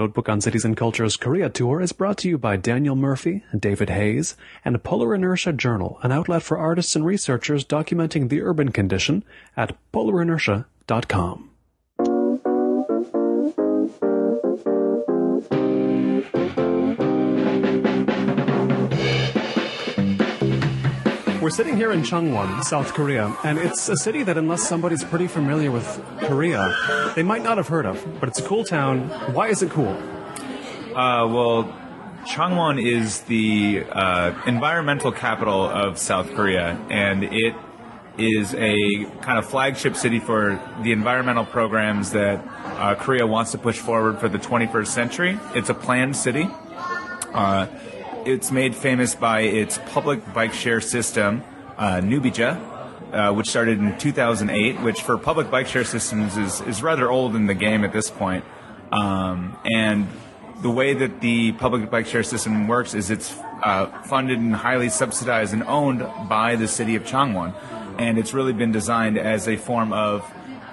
Notebook on Cities and Culture's Korea Tour is brought to you by Daniel Murphy, David Hayes, and Polar Inertia Journal, an outlet for artists and researchers documenting the urban condition at polarinertia.com. We're sitting here in Changwon, South Korea, and it's a city that, unless somebody's pretty familiar with Korea, they might not have heard of. But it's a cool town. Why is it cool? Uh, well, Changwon is the uh, environmental capital of South Korea, and it is a kind of flagship city for the environmental programs that uh, Korea wants to push forward for the 21st century. It's a planned city. Uh, it's made famous by its public bike share system, uh, Nubija, uh, which started in 2008, which for public bike share systems is, is rather old in the game at this point. Um, and the way that the public bike share system works is it's uh, funded and highly subsidized and owned by the city of Changwon. And it's really been designed as a form of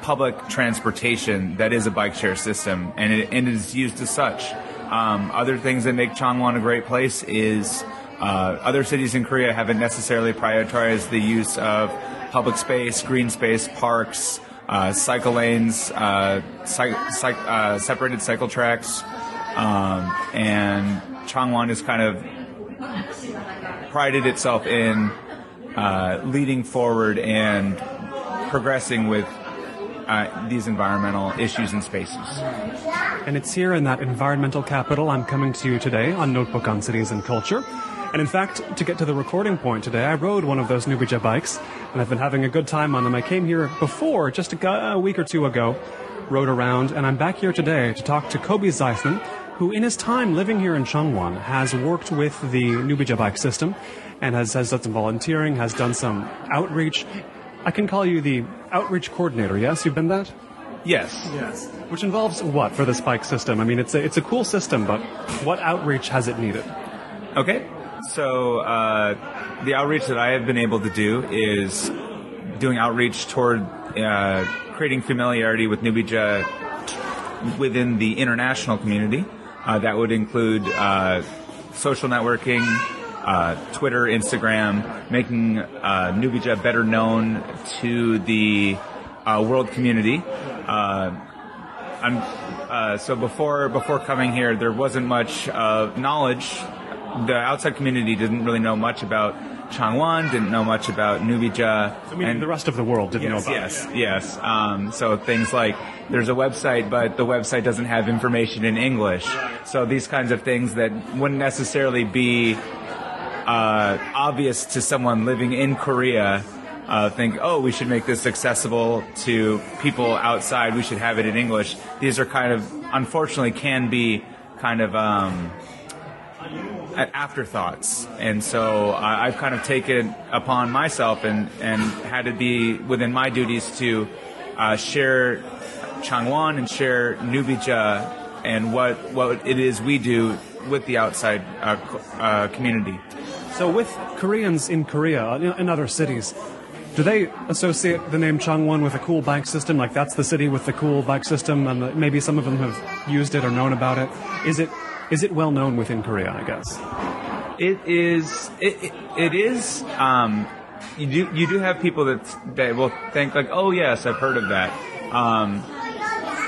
public transportation that is a bike share system, and it, and it is used as such. Um, other things that make Changwon a great place is uh, other cities in Korea haven't necessarily prioritized the use of public space, green space, parks, uh, cycle lanes, uh, cy- cy- uh, separated cycle tracks, um, and Changwon has kind of prided itself in uh, leading forward and progressing with uh, these environmental issues and spaces. And it's here in that environmental capital I'm coming to you today on Notebook on Cities and Culture. And in fact, to get to the recording point today, I rode one of those Nubija bikes, and I've been having a good time on them. I came here before, just a, a week or two ago, rode around, and I'm back here today to talk to Coby Zeifman, who in his time living here in Changwon has worked with the Nubija bike system and has, has done some volunteering, has done some outreach. I can call you the outreach coordinator, yes? You've been that? Yes. Yes. Which involves what for the Spike system? I mean, it's a, it's a cool system, but what outreach has it needed? Okay. So uh, the outreach that I have been able to do is doing outreach toward uh, creating familiarity with Nubija within the international community. Uh, that would include uh, social networking, uh, Twitter, Instagram, making uh, Nubija better known to the uh, world community. Uh, I'm, uh, so before before coming here, there wasn't much uh, knowledge. The outside community didn't really know much about Changwon, didn't know much about Nubija. I mean, the rest of the world didn't yes, know about yes, it. yes. Um, so things like there's a website, but the website doesn't have information in English. So these kinds of things that wouldn't necessarily be uh, obvious to someone living in Korea. Uh, think, oh, we should make this accessible to people outside. We should have it in English. These are kind of, unfortunately, can be kind of um, afterthoughts. And so uh, I've kind of taken upon myself and, and had to be within my duties to uh, share Changwon and share Nubija and what, what it is we do with the outside uh, uh, community. So, with Koreans in Korea, in, in other cities, do they associate the name Changwon with a cool bike system? Like that's the city with the cool bike system, and maybe some of them have used it or known about it. Is it is it well known within Korea? I guess. It is. It, it, it is. Um, you do. You do have people that that will think like, "Oh yes, I've heard of that." Um,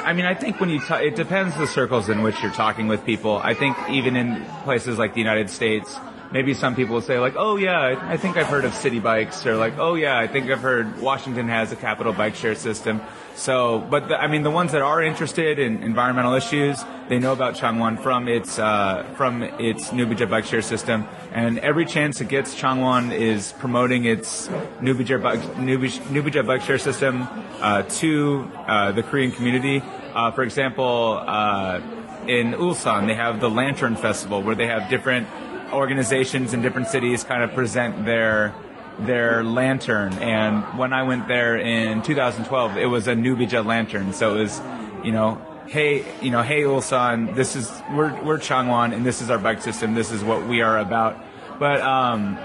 I mean, I think when you ta- it depends the circles in which you're talking with people. I think even in places like the United States, maybe some people will say like, "Oh yeah, I, think I've heard of city bikes," or like, "Oh yeah, I think I've heard Washington has a capital bike share system." So, but the, I mean, the ones that are interested in environmental issues, they know about Changwon from its uh, from its Nubija bike share system, and every chance it gets, Changwon is promoting its Nubija bike Nubija bike share system uh, to uh, the Korean community. Uh, for example, uh, in Ulsan, they have the Lantern Festival, where they have different organizations in different cities kind of present their their lantern. And when I went there in 2012, it was a Nubija lantern. So it was, you know, hey, you know, hey Ulsan, this is we're we're Changwon, and this is our bike system. This is what we are about. But um,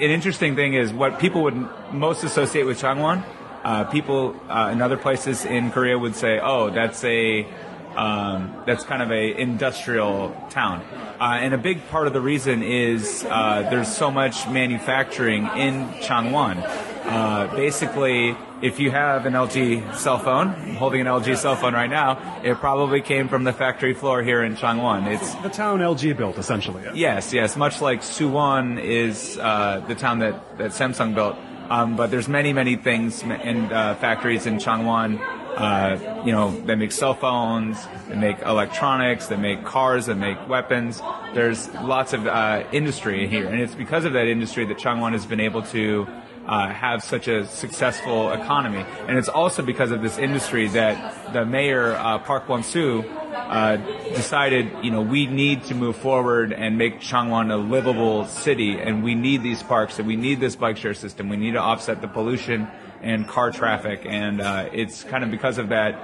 an interesting thing is what people would most associate with Changwon. Uh, people uh, in other places in Korea would say, "Oh, that's a um, that's kind of a industrial town. Uh, and a big part of the reason is uh, there's so much manufacturing in Changwon. Uh, basically, if you have an LG cell phone, I'm holding an LG cell phone right now, it probably came from the factory floor here in Changwon. It's the town LG built, essentially. Yeah. Yes, yes, much like Suwon is uh, the town that, that Samsung built. Um, but there's many, many things and uh, factories in Changwon uh, you know, they make cell phones, they make electronics, they make cars, they make weapons. There's lots of uh, industry here, and it's because of that industry that Changwon has been able to uh, have such a successful economy. And it's also because of this industry that the mayor uh, Park Won-soo uh, decided, you know, we need to move forward and make Changwon a livable city, and we need these parks, and we need this bike share system. We need to offset the pollution and car traffic, and uh, it's kind of because of that.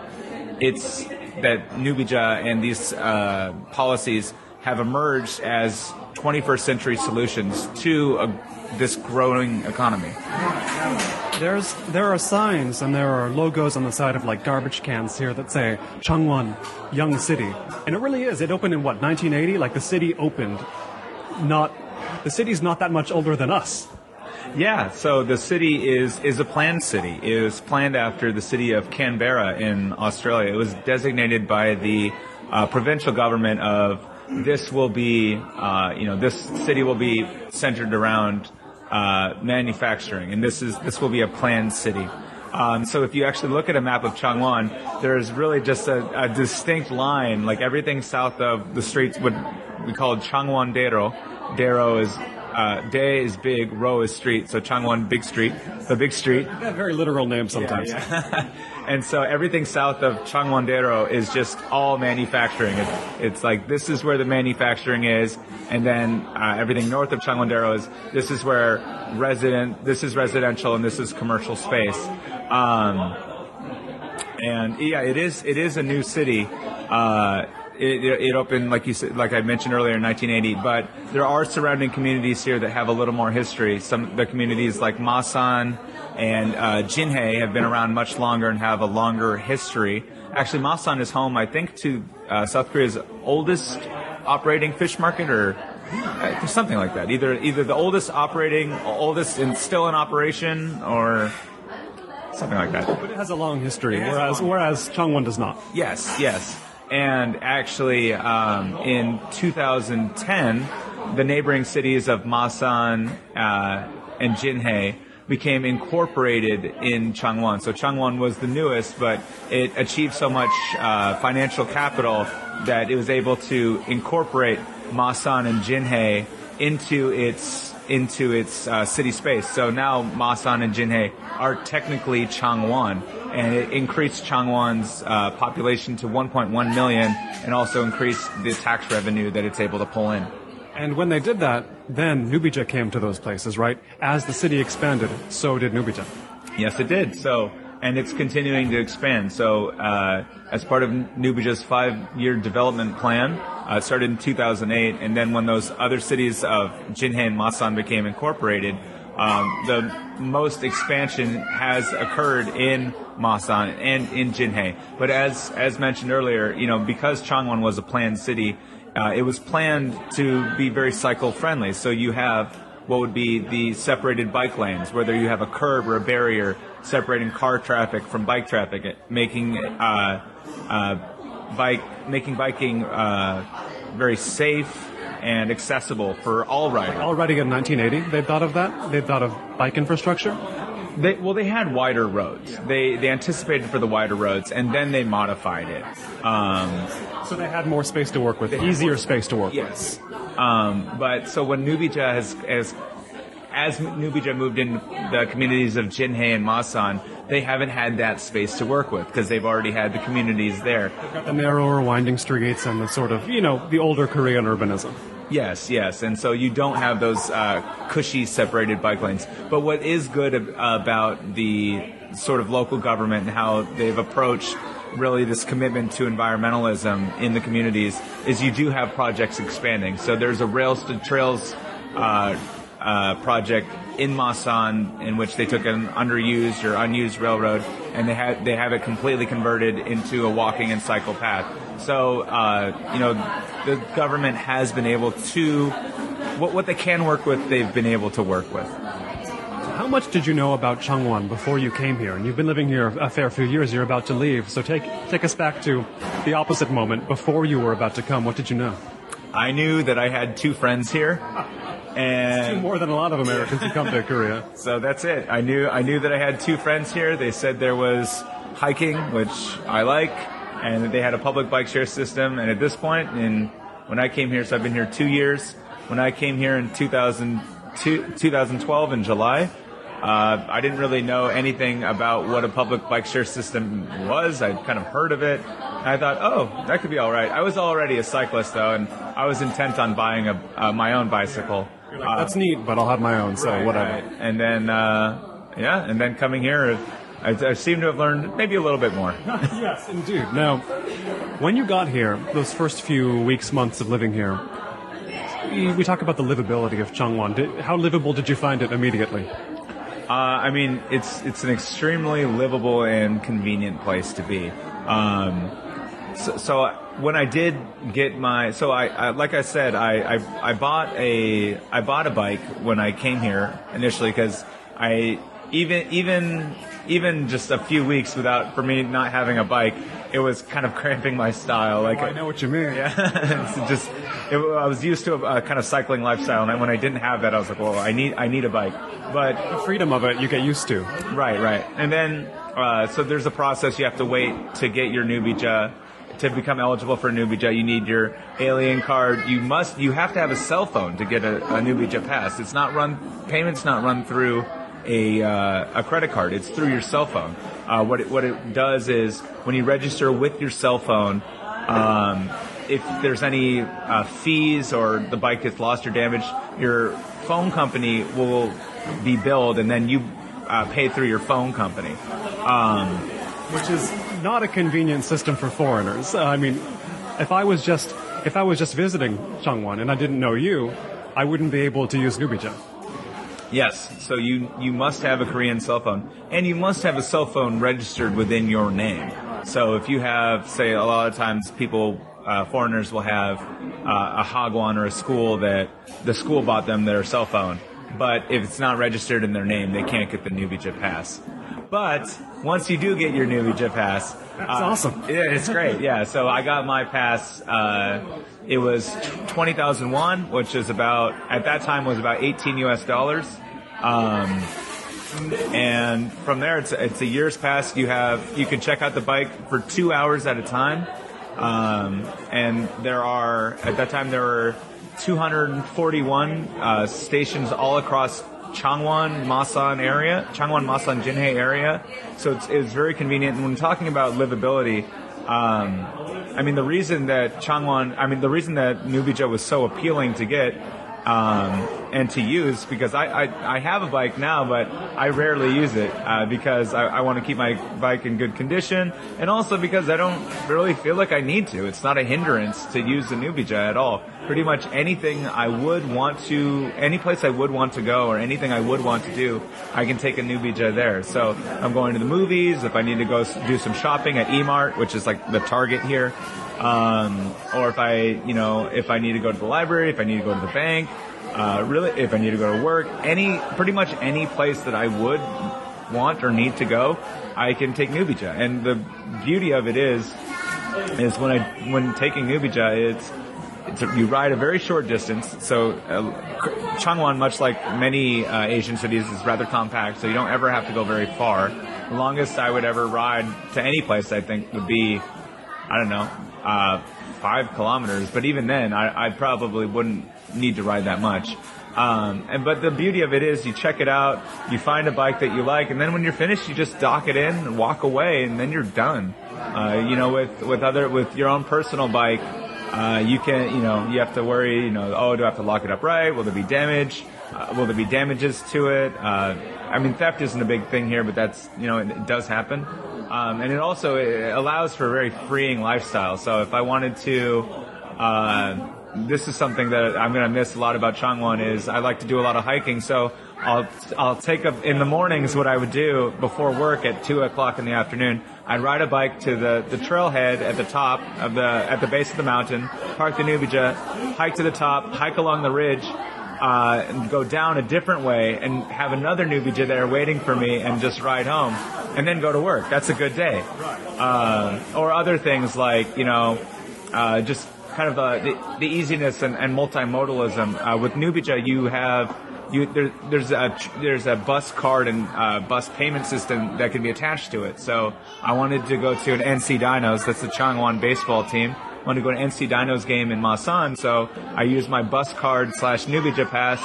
It's that Nubija and these uh, policies have emerged as 21st century solutions to a, this growing economy. There's there are signs and there are logos on the side of like garbage cans here that say Changwon, young city, and it really is. It opened in what 1980. Like the city opened, not the city's not that much older than us. Yeah, so the city is is a planned city. It was planned after the city of Canberra in Australia. It was designated by the uh, provincial government of this will be, uh, you know, this city will be centered around uh, manufacturing, and this is this will be a planned city. Um, so if you actually look at a map of Changwon, there's really just a, a distinct line, like everything south of the streets would we call Changwon Dero. Dero is uh, Day is big, Row is street, so Changwon Big Street, the big street. Very literal name sometimes. Yeah, yeah. and so everything south of Changwon-dero is just all manufacturing. It's, it's, like this is where the manufacturing is, and then uh, everything north of Changwon-dero is this is where resident, this is residential, and this is commercial space. Um, and yeah, it is it is a new city. Uh, it, it, opened, like you said, like I mentioned earlier, in 1980. But there are surrounding communities here that have a little more history. Some the communities like Masan and uh, have been around much longer and have a longer history. Actually, Masan is home, I think, to uh, South Korea's oldest operating fish market, or uh, something like that. Either either the oldest operating, oldest and still in operation, or something like that. But it has a long history, whereas whereas Changwon does not. Yes, yes. And actually, um, in 2010, the neighboring cities of Masan uh, and Jinhae became incorporated in Changwon. So Changwon was the newest, but it achieved so much uh, financial capital that it was able to incorporate Masan and Jinhae into its into its uh, city space. So now Masan and Jinhae are technically Changwon, and it increased Changwon's uh, population to 1.1 million, and also increased the tax revenue that it's able to pull in. And when they did that, then Nubija came to those places, right? As the city expanded, so did Nubija. Yes, it did. So, and it's continuing to expand. So, uh, as part of Nubija's five-year development plan, uh, started in 2008, and then when those other cities of Jinhae and Masan became incorporated, um, the most expansion has occurred in Masan and in Jinhae. But as as mentioned earlier, you know, because Changwon was a planned city, uh, it was planned to be very cycle friendly. So you have what would be the separated bike lanes, whether you have a curb or a barrier separating car traffic from bike traffic, making uh, uh, bike making biking uh, very safe and accessible for all riders. Already in 1980, they thought of that. They thought of bike infrastructure. They, well, they had wider roads. They they anticipated for the wider roads, and then they modified it. Um, so they had more space to work with, easier space to work yes. with. Yes. Um, but so when Nubija has, has as Nubija moved in the communities of Jinhae and Masan, they haven't had that space to work with because they've already had the communities there. The narrower, winding streets and the sort of, you know, the older Korean urbanism. Yes, yes, and so you don't have those uh, cushy separated bike lanes. But what is good ab- about the sort of local government and how they've approached really this commitment to environmentalism in the communities is you do have projects expanding. So there's a rails to trails uh, uh, project in Masan in which they took an underused or unused railroad and they had they have it completely converted into a walking and cycle path. So, uh, you know, the government has been able to, what, what they can work with, they've been able to work with. How much did you know about Changwon before you came here? And you've been living here a fair few years. You're about to leave. So take take us back to the opposite moment before you were about to come. What did you know? I knew that I had two friends here, and more than a lot of Americans who come to Korea. So that's it. I knew I knew that I had two friends here. They said there was hiking, which I like, and that they had a public bike share system. And at this point, in when I came here, so I've been here two years. When I came here in 2000, 2012 in July, uh, I didn't really know anything about what a public bike share system was. I'd kind of heard of it. I thought, oh, that could be all right. I was already a cyclist though, and I was intent on buying a, uh, my own bicycle. Like, uh, That's neat, but I'll have my own, so right, whatever. Right. And then, uh, yeah, and then coming here, I, I, seem to have learned maybe a little bit more. yes, indeed. Now, when you got here, those first few weeks, months of living here, we talk about the livability of Changwon. Did, how livable did you find it immediately? Uh, I mean, it's it's an extremely livable and convenient place to be. Um, so, so, when I did get my, so I, I like I said, I, I, I bought a I bought a bike when I came here initially because I even even even just a few weeks without for me not having a bike, it was kind of cramping my style. Like oh, I know what you mean. Yeah, just it, I was used to a, a, kind of cycling lifestyle, and when I didn't have that, I was like, well, I need I need a bike. But the freedom of it, you get used to. Right, right, and then uh, so there's a process you have to wait to get your Nubija to become eligible for a Nubija, you need your alien card. You must, you have to have a cell phone to get a, a Nubija pass. It's not run, payments not run through a, uh, a credit card. It's through your cell phone. Uh, what it, what it does is when you register with your cell phone, um, if there's any uh, fees or the bike gets lost or damaged, your phone company will be billed, and then you uh, pay through your phone company. Um, Which is not a convenient system for foreigners. I mean, if I was just if I was just visiting Changwon and I didn't know you, I wouldn't be able to use Nubija. Yes. So you you must have a Korean cell phone, and you must have a cell phone registered within your name. So if you have, say, a lot of times people. Uh, foreigners will have uh, a hagwon or a school that the school bought them their cell phone, but if it's not registered in their name, they can't get the Nubija pass. But once you do get your Nubija pass, that's uh, awesome. Yeah, it's great. Yeah, so I got my pass. Uh, it was twenty thousand won, which is about at that time was about eighteen U.S. dollars. Um, and from there, it's it's a year's pass. You have you can check out the bike for two hours at a time. Um, and there are at that time there were 241 uh, stations all across Changwon, Masan area, Changwon, Masan, Jinhae area. So it's, it's very convenient. And when talking about livability, um, I mean, the reason that Changwon, I mean, the reason that Nubija was so appealing to get um, and to use because I, I, I, have a bike now, but I rarely use it uh, because I, I want to keep my bike in good condition and also because I don't really feel like I need to. It's not a hindrance to use the Nubija at all. Pretty much anything I would want to, any place I would want to go or anything I would want to do, I can take a Nubija there. So I'm going to the movies, if I need to go do some shopping at Emart, which is like the Target here, um, or if I, you know, if I need to go to the library, if I need to go to the bank, uh, really, if I need to go to work, any, pretty much any place that I would want or need to go, I can take Nubija. And the beauty of it is, is when I, when taking Nubija, it's, it's you ride a very short distance. So uh, Changwon, much like many uh, Asian cities, is rather compact. So you don't ever have to go very far. The longest I would ever ride to any place, I think, would be, I don't know, uh, five kilometers. But even then, I, I, probably wouldn't need to ride that much. Um, and but the beauty of it is, you check it out, you find a bike that you like, and then when you're finished, you just dock it in and walk away, and then you're done. Uh, you know, with with other with your own personal bike, uh, you can you know you have to worry. You know, oh, do I have to lock it up right? Will there be damage? Uh, will there be damages to it? Uh, I mean, theft isn't a big thing here, but that's you know it, it does happen. Um, and it also it allows for a very freeing lifestyle. So if I wanted to, uh, this is something that I'm going to miss a lot about Changwon is I like to do a lot of hiking. So I'll I'll take a in the mornings what I would do before work at two o'clock in the afternoon. I'd ride a bike to the, the trailhead at the top of the at the base of the mountain, park the Nubija, hike to the top, hike along the ridge, uh, and go down a different way, and have another Nubija there waiting for me, and just ride home, and then go to work. That's a good day. Uh, or other things like you know, uh, just kind of uh, the, the easiness and, and multimodalism. Uh, with Nubija, you have you, there, there's a there's a bus card and uh, bus payment system that can be attached to it. So I wanted to go to an NC Dinos. That's the Changwon baseball team. I wanted to go to NC Dinos game in Masan. So I use my bus card slash Nubija pass.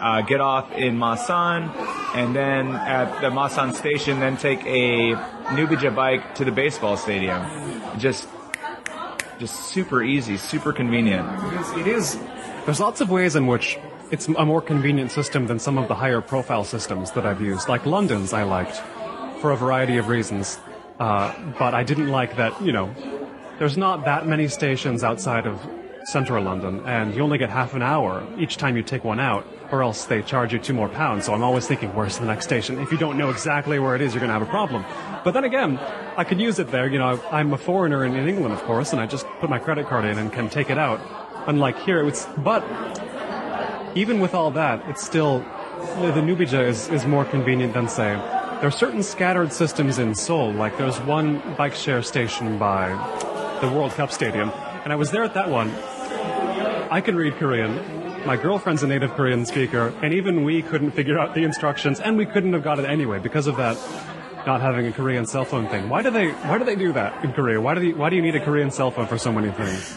Uh, get off in Masan, and then at the Masan station, then take a Nubija bike to the baseball stadium. Just, just super easy, super convenient. It is. There's lots of ways in which it's a more convenient system than some of the higher profile systems that I've used. Like London's, I liked for a variety of reasons. Uh, but I didn't like that, you know, there's not that many stations outside of central London, and you only get half an hour each time you take one out, or else they charge you two more pounds. So I'm always thinking, where's the next station? If you don't know exactly where it is, you're going to have a problem. But then again, I could use it there. You know, I'm a foreigner in, England, of course, and I just put my credit card in and can take it out. Unlike here, it's, but even with all that, it's still the Nubija is, is more convenient than say there are certain scattered systems in Seoul. Like there's one bike share station by the World Cup Stadium, and I was there at that one. I can read Korean. My girlfriend's a native Korean speaker, and even we couldn't figure out the instructions, and we couldn't have got it anyway because of that not having a Korean cell phone thing. Why do they Why do they do that in Korea? Why do they, Why do you need a Korean cell phone for so many things?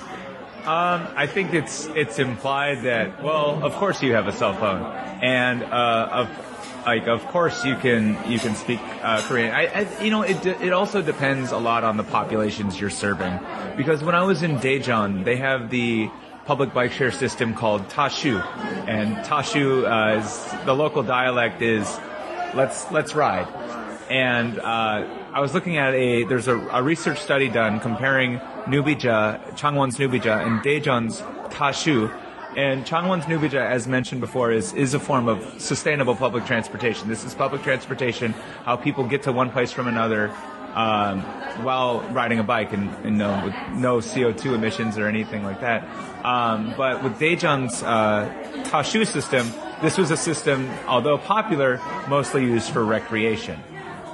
Um, I think it's it's implied that well, of course you have a cell phone, and uh, of like of course you can you can speak uh, Korean. I, I, you know it it also depends a lot on the populations you're serving, because when I was in Daejeon, they have the public bike share system called Tashu, and Tashu uh, is the local dialect is let's let's ride, and uh, I was looking at a there's a, a research study done comparing Nubija, Changwon's Nubija, and Daejeon's Tashu. And Changwon's Nubija, as mentioned before, is, is a form of sustainable public transportation. This is public transportation, how people get to one place from another um, while riding a bike and, and no, no CO2 emissions or anything like that. Um, but with Daejeon's uh, Tashu system, this was a system, although popular, mostly used for recreation.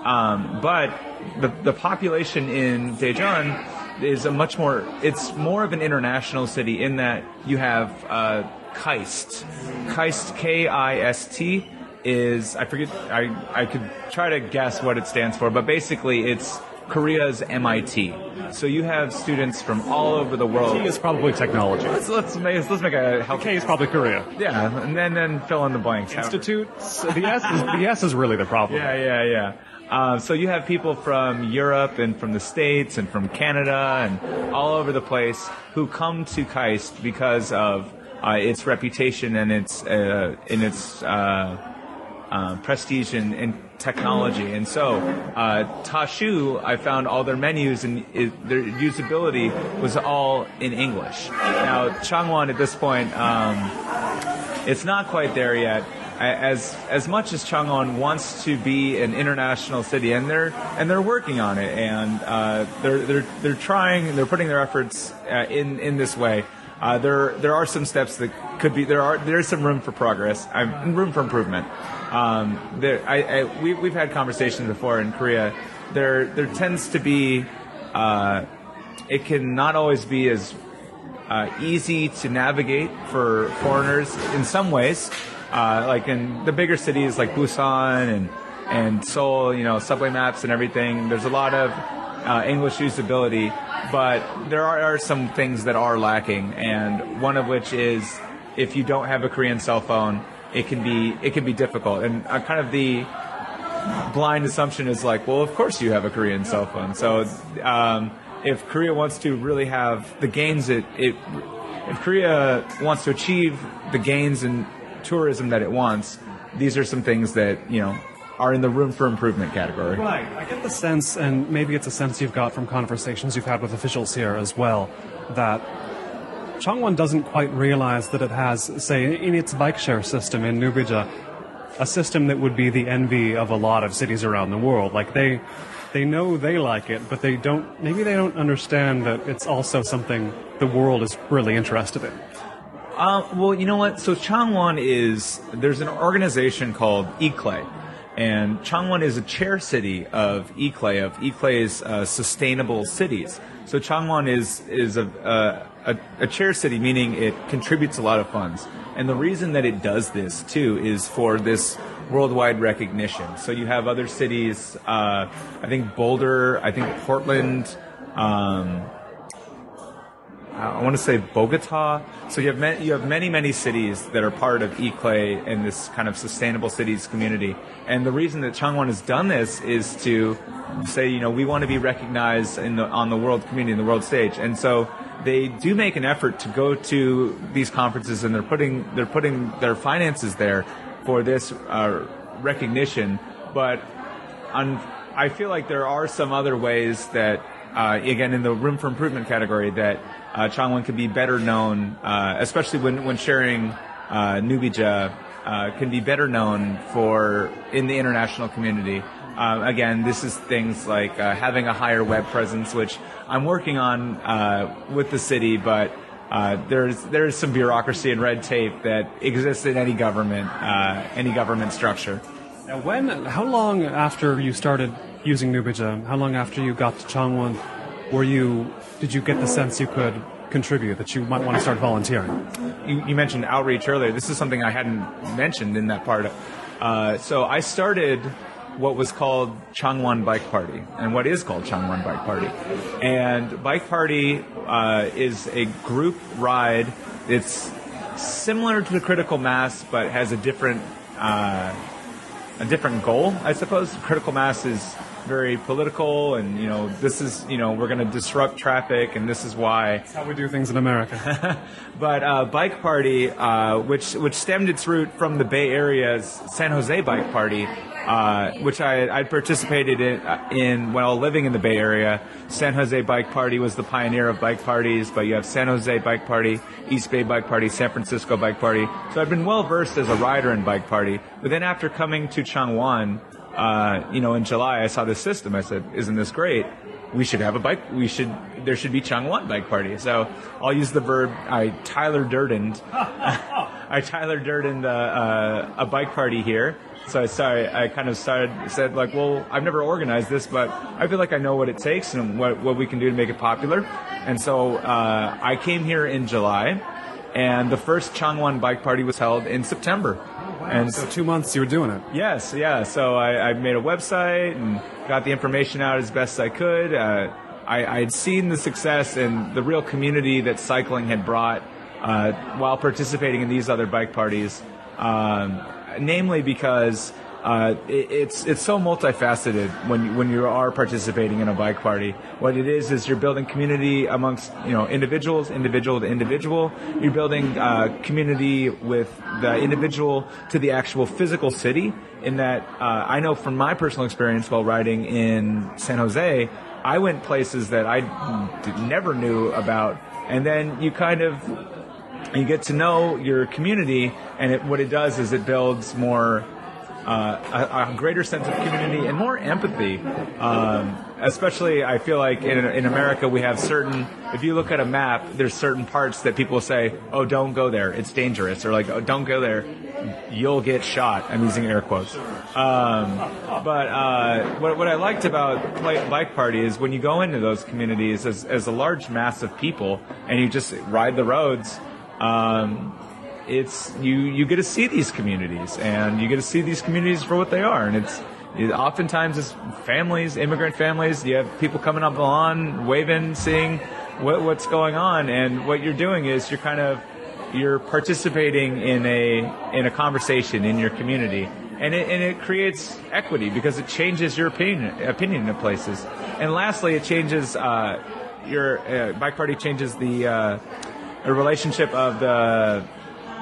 Um, but the, the population in Daejeon is a much more. It's more of an international city in that you have uh, KAIST. KAIST, K-I-S-T, is I forget. I I could try to guess what it stands for, but basically it's Korea's MIT. So you have students from all over the world. T is probably technology. Let's let's make, let's make a help. K is probably Korea. Yeah, and then then fill in the blanks. Institute. The S is the S is really the problem. Yeah, yeah, yeah. Uh, so you have people from Europe and from the States and from Canada and all over the place who come to KAIST because of uh, its reputation and its uh, its uh, uh, prestige in, in, technology. And so Tashu, I found all their menus and it, their usability was all in English. Now Changwon at this point, um, it's not quite there yet as as much as Changwon wants to be an international city, and they're and they're working on it, and uh, they're they're they're trying, and they're putting their efforts uh, in in this way. Uh, there there are some steps that could be there are there's some room for progress, room for improvement. Um, there, I, I, we, we've had conversations before in Korea. There there tends to be uh, it can not always be as uh, easy to navigate for foreigners in some ways. Uh, like in the bigger cities like Busan and and Seoul, you know, subway maps and everything. There's a lot of uh, English usability, but there are, are, some things that are lacking, and one of which is if you don't have a Korean cell phone, it can be it can be difficult. And uh, kind of the blind assumption is like, well, of course you have a Korean cell phone. So um, if Korea wants to really have the gains it, it if Korea wants to achieve the gains and tourism that it wants, these are some things that, you know, are in the room for improvement category. Right. I get the sense, and maybe it's a sense you've got from conversations you've had with officials here as well, that Changwon doesn't quite realize that it has, say, in its bike share system in Nubija, a system that would be the envy of a lot of cities around the world. Like they they know they like it, but they don't maybe they don't understand that it's also something the world is really interested in. Uh, well, you know what? So Changwon is there's an organization called ICLEI, and Changwon is a chair city of ICLEI of ICLEI's uh, sustainable cities. So Changwon is is a, a, a chair city, meaning it contributes a lot of funds. And the reason that it does this too is for this worldwide recognition. So you have other cities, uh, I think Boulder, I think Portland. Um, I want to say Bogota. So you have many, you have many many cities that are part of ICLEI and this kind of sustainable cities community. And the reason that Changwon has done this is to say, you know, we want to be recognized in the, on the world community, in the world stage. And so they do make an effort to go to these conferences, and they're putting they're putting their finances there for this uh, recognition. But on, I feel like there are some other ways that, uh, again, in the room for improvement category, that uh, Changwon could be better known, uh, especially when when sharing uh, Nubija. Uh, can be better known for in the international community. Uh, again, this is things like uh, having a higher web presence, which I'm working on uh, with the city, but uh, there's there's some bureaucracy and red tape that exists in any government uh, any government structure. Now, when how long after you started using Nubija, how long after you got to Changwon, were you did you get the sense you could contribute that you might want to start volunteering? You, you mentioned outreach earlier. This is something I hadn't mentioned in that part. Uh, so I started what was called Changwon Bike Party, and what is called Changwon Bike Party. And Bike Party uh, is a group ride. It's similar to the Critical Mass, but has a different uh, a different goal, I suppose. Critical Mass is very political, and you know, this is you know, we're going to disrupt traffic, and this is why. That's how we do things in America. but uh, Bike Party, uh, which which stemmed its root from the Bay Area's San Jose Bike Party, uh, which I I participated in, uh, in while living in the Bay Area. San Jose Bike Party was the pioneer of bike parties, but you have San Jose Bike Party, East Bay Bike Party, San Francisco Bike Party. So I've been well versed as a rider in bike party. But then after coming to Changwon, uh, you know, in July, I saw this system. I said, "Isn't this great?" we should have a bike. We should. There should be Changwon bike party. So I'll use the verb. I Tyler Durdened. I Tyler Durdened uh, uh, a bike party here. So I started. I kind of started said like, well, I've never organized this, but I feel like I know what it takes and what what we can do to make it popular. And so uh, I came here in July, and the first Changwon bike party was held in September. And so two months you were doing it. Yes, yeah. So I, I made a website and got the information out as best I could. Uh, I, I had seen the success and the real community that cycling had brought uh, while participating in these other bike parties. Um, namely because uh, it, it's it's so multifaceted when when you are participating in a bike party. What it is is you're building community amongst you know individuals, individual to individual. You're building uh, community with the individual to the actual physical city. In that, uh, I know from my personal experience while riding in San Jose, I went places that I never knew about, and then you kind of you get to know your community, and it, what it does is it builds more uh, a, a, greater sense of community and more empathy. Um, especially, I feel like in, in America we have certain. If you look at a map, there's certain parts that people say, "Oh, don't go there; it's dangerous," or like, "Oh, don't go there, you'll get shot." I'm using air quotes. Um, but uh, what, what I liked about bike party is when you go into those communities as, as a large mass of people and you just ride the roads. Um, it's you you get to see these communities and you get to see these communities for what they are and it's it, oftentimes it's families immigrant families you have people coming up the lawn waving seeing what, what's going on and what you're doing is you're kind of you're participating in a in a conversation in your community and it, and it creates equity because it changes your opinion opinion of places. And lastly it changes uh, your uh, bike party changes the uh, relationship of the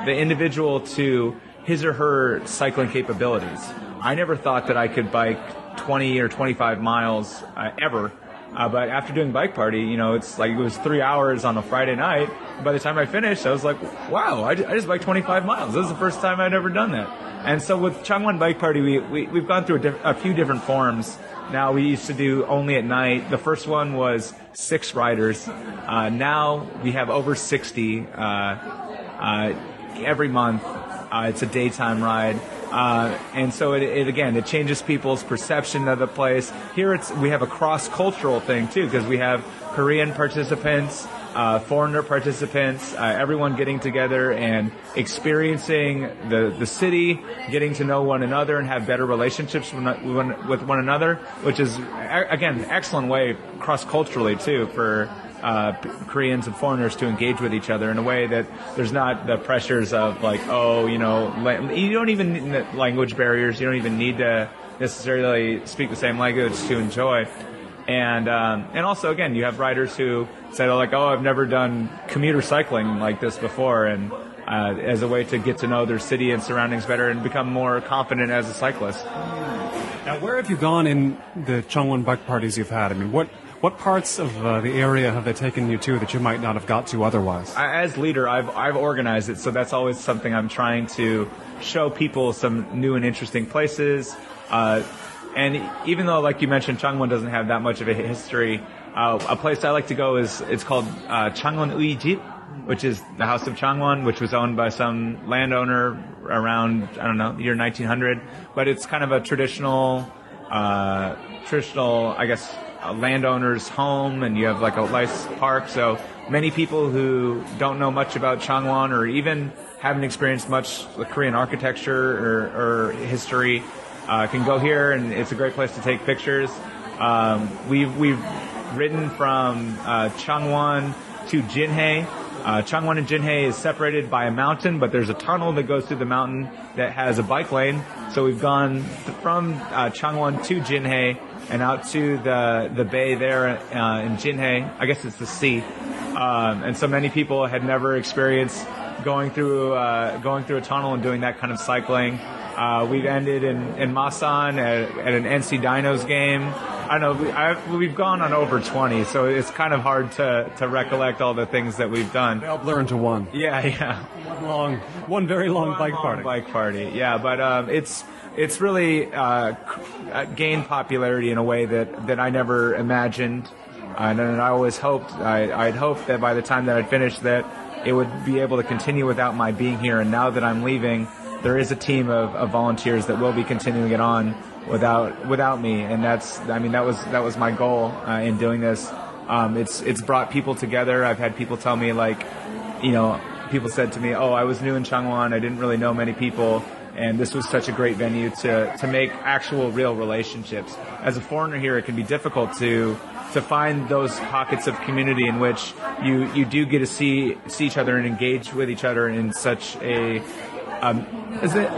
the individual to his or her cycling capabilities. I never thought that I could bike 20 or 25 miles uh, ever Uh, but after doing bike party, you know, it's like it was three hours on a Friday night. By the time I finished, I was like, wow, I, I just biked 25 miles. This is the first time I'd ever done that. And so with Changwon Bike Party, we, we, we've gone through a, diff- a few different forms. Now we used to do only at night. The first one was six riders. Uh, now we have over 60 uh, uh, every month. Uh, it's a daytime ride. Uh, and so it, it again it changes people's perception of the place. Here it's we have a cross cultural thing too because we have Korean participants, uh, foreigner participants, uh, everyone getting together and experiencing the the city, getting to know one another and have better relationships with one, with one another, which is again excellent way cross culturally too for uh, Koreans and foreigners to engage with each other in a way that there's not the pressures of like, oh, you know, you don't even language barriers. You don't even need to necessarily speak the same language to enjoy. And um, and also again, you have riders who say like, oh, I've never done commuter cycling like this before, and uh, as a way to get to know their city and surroundings better and become more confident as a cyclist. Now, where have you gone in the Changwon bike parties you've had? I mean, what what parts of uh, the area have they taken you to that you might not have got to otherwise? As leader, I've I've organized it, so that's always something I'm trying to show people some new and interesting places. Uh, and even though, like you mentioned, Changwon doesn't have that much of a history, uh, a place I like to go is it's called uh, Changwon Uijip, which is the House of Changwon, which was owned by some landowner around I don't know year 1900. But it's kind of a traditional, uh, traditional, I guess, a landowner's home, and you have like a nice park. So many people who don't know much about Changwon or even haven't experienced much Korean architecture or, or history uh, can go here, and it's a great place to take pictures. Um, we've we've ridden from uh, Changwon to Jinhae. Uh, Changwon and Jinhae is separated by a mountain, but there's a tunnel that goes through the mountain that has a bike lane. So we've gone from uh, Changwon to Jinhae and out to the the bay there uh, in Jinhae. I guess it's the sea. Um, and so many people had never experienced going through uh, going through a tunnel and doing that kind of cycling. Uh, we've ended in, in Masan at, at an NC Dinos game. I don't know. We, I've, we've gone on over 20, so it's kind of hard to, to recollect all the things that we've done. They all blur into one. Yeah, yeah. One long, one very long bike Long party. Bike party. Yeah, but um, it's it's really uh, uh, gained popularity in a way that, that I never imagined, and, and I always hoped I, I'd hoped that by the time that I'd finished that it would be able to continue without my being here. And now that I'm leaving, there is a team of, of volunteers that will be continuing it on without without me, and that's I mean that was that was my goal uh, in doing this. Um, it's it's brought people together. I've had people tell me like, you know, people said to me, "Oh, I was new in Changwon. I didn't really know many people." And this was such a great venue to, to make actual real relationships. As a foreigner here, it can be difficult to to find those pockets of community in which you, you do get to see see each other and engage with each other in such a um, is it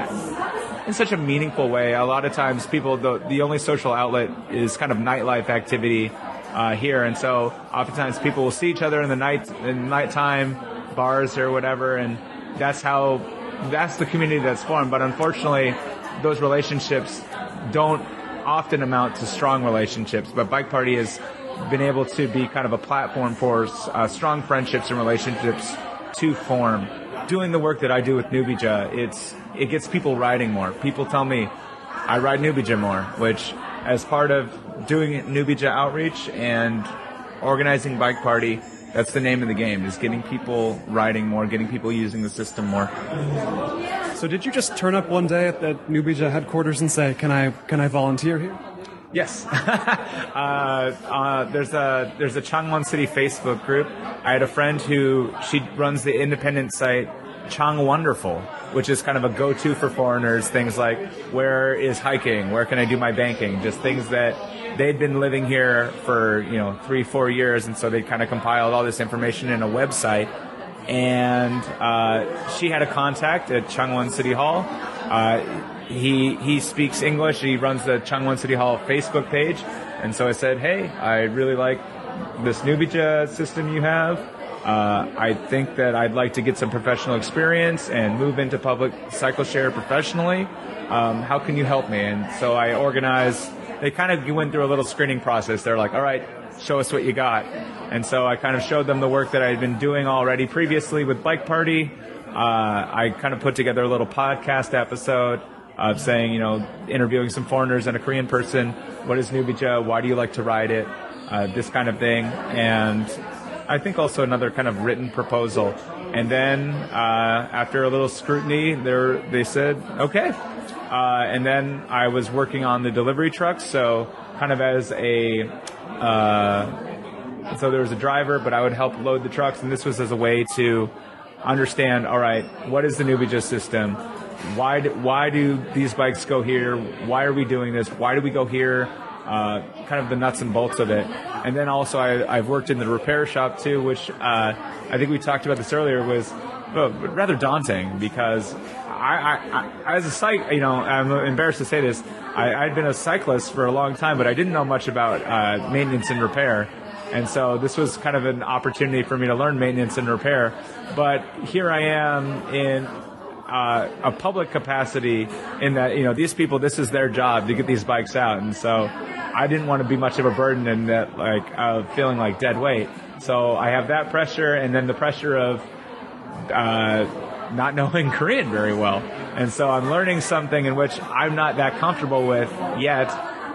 in such a meaningful way. A lot of times, people the the only social outlet is kind of nightlife activity uh, here, and so oftentimes people will see each other in the night in nighttime bars or whatever, and that's how that's the community that's formed. But unfortunately, those relationships don't often amount to strong relationships. But Bike Party has been able to be kind of a platform for uh, strong friendships and relationships to form doing the work that I do with Nubija, it's it gets people riding more. People tell me I ride Nubija more, which as part of doing Nubija outreach and organizing bike party, that's the name of the game is getting people riding more, getting people using the system more. So, did you just turn up one day at the Nubija headquarters and say, "Can I can I volunteer here?" Yes. uh, uh, there's a there's a Changwon City Facebook group. I had a friend who she runs the independent site Chang Wonderful, which is kind of a go-to for foreigners. Things like where is hiking, where can I do my banking, just things that they'd been living here for you know three four years, and so they kind of compiled all this information in a website. And uh, she had a contact at Changwon City Hall. Uh, he he speaks English. He runs the Changwon City Hall Facebook page, and so I said, "Hey, I really like this Nubija system you have. Uh, I think that I'd like to get some professional experience and move into public cycle share professionally. Um, how can you help me?" And so I organized. They kind of went through a little screening process. They're like, "All right, show us what you got. And so I kind of showed them the work that I had been doing already previously with Bike Party. Uh, I kind of put together a little podcast episode of saying, you know, interviewing some foreigners and a Korean person. What is Nubija? Why do you like to ride it? Uh, this kind of thing. And I think also another kind of written proposal. And then uh, after a little scrutiny, they said, okay. Uh, and then I was working on the delivery trucks, so kind of as a uh, so there was a driver, but I would help load the trucks, and this was as a way to understand. All right, what is the Nubija system? Why do, why do these bikes go here? Why are we doing this? Why do we go here? Uh, kind of the nuts and bolts of it. And then also I, have worked in the repair shop too, which uh, I think we talked about this earlier was rather daunting because I, I, I, as a cyc, you know, I'm embarrassed to say this. I, I'd been a cyclist for a long time, but I didn't know much about uh, maintenance and repair. And so this was kind of an opportunity for me to learn maintenance and repair. But here I am in uh, a public capacity in that, you know, these people, this is their job to get these bikes out. And so I didn't want to be much of a burden and that, like, uh, feeling like dead weight. So I have that pressure and then the pressure of, uh, not knowing Korean very well. And so I'm learning something in which I'm not that comfortable with yet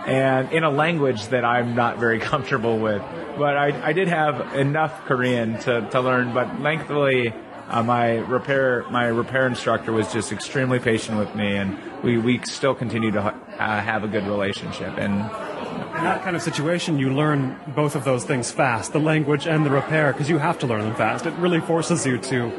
and in a language that I'm not very comfortable with. But I, I did have enough Korean to, to learn, but thankfully, uh, my repair my repair instructor was just extremely patient with me, and we, we still continue to ha- uh, have a good relationship. And in that kind of situation, you learn both of those things fast, the language and the repair, because you have to learn them fast. It really forces you to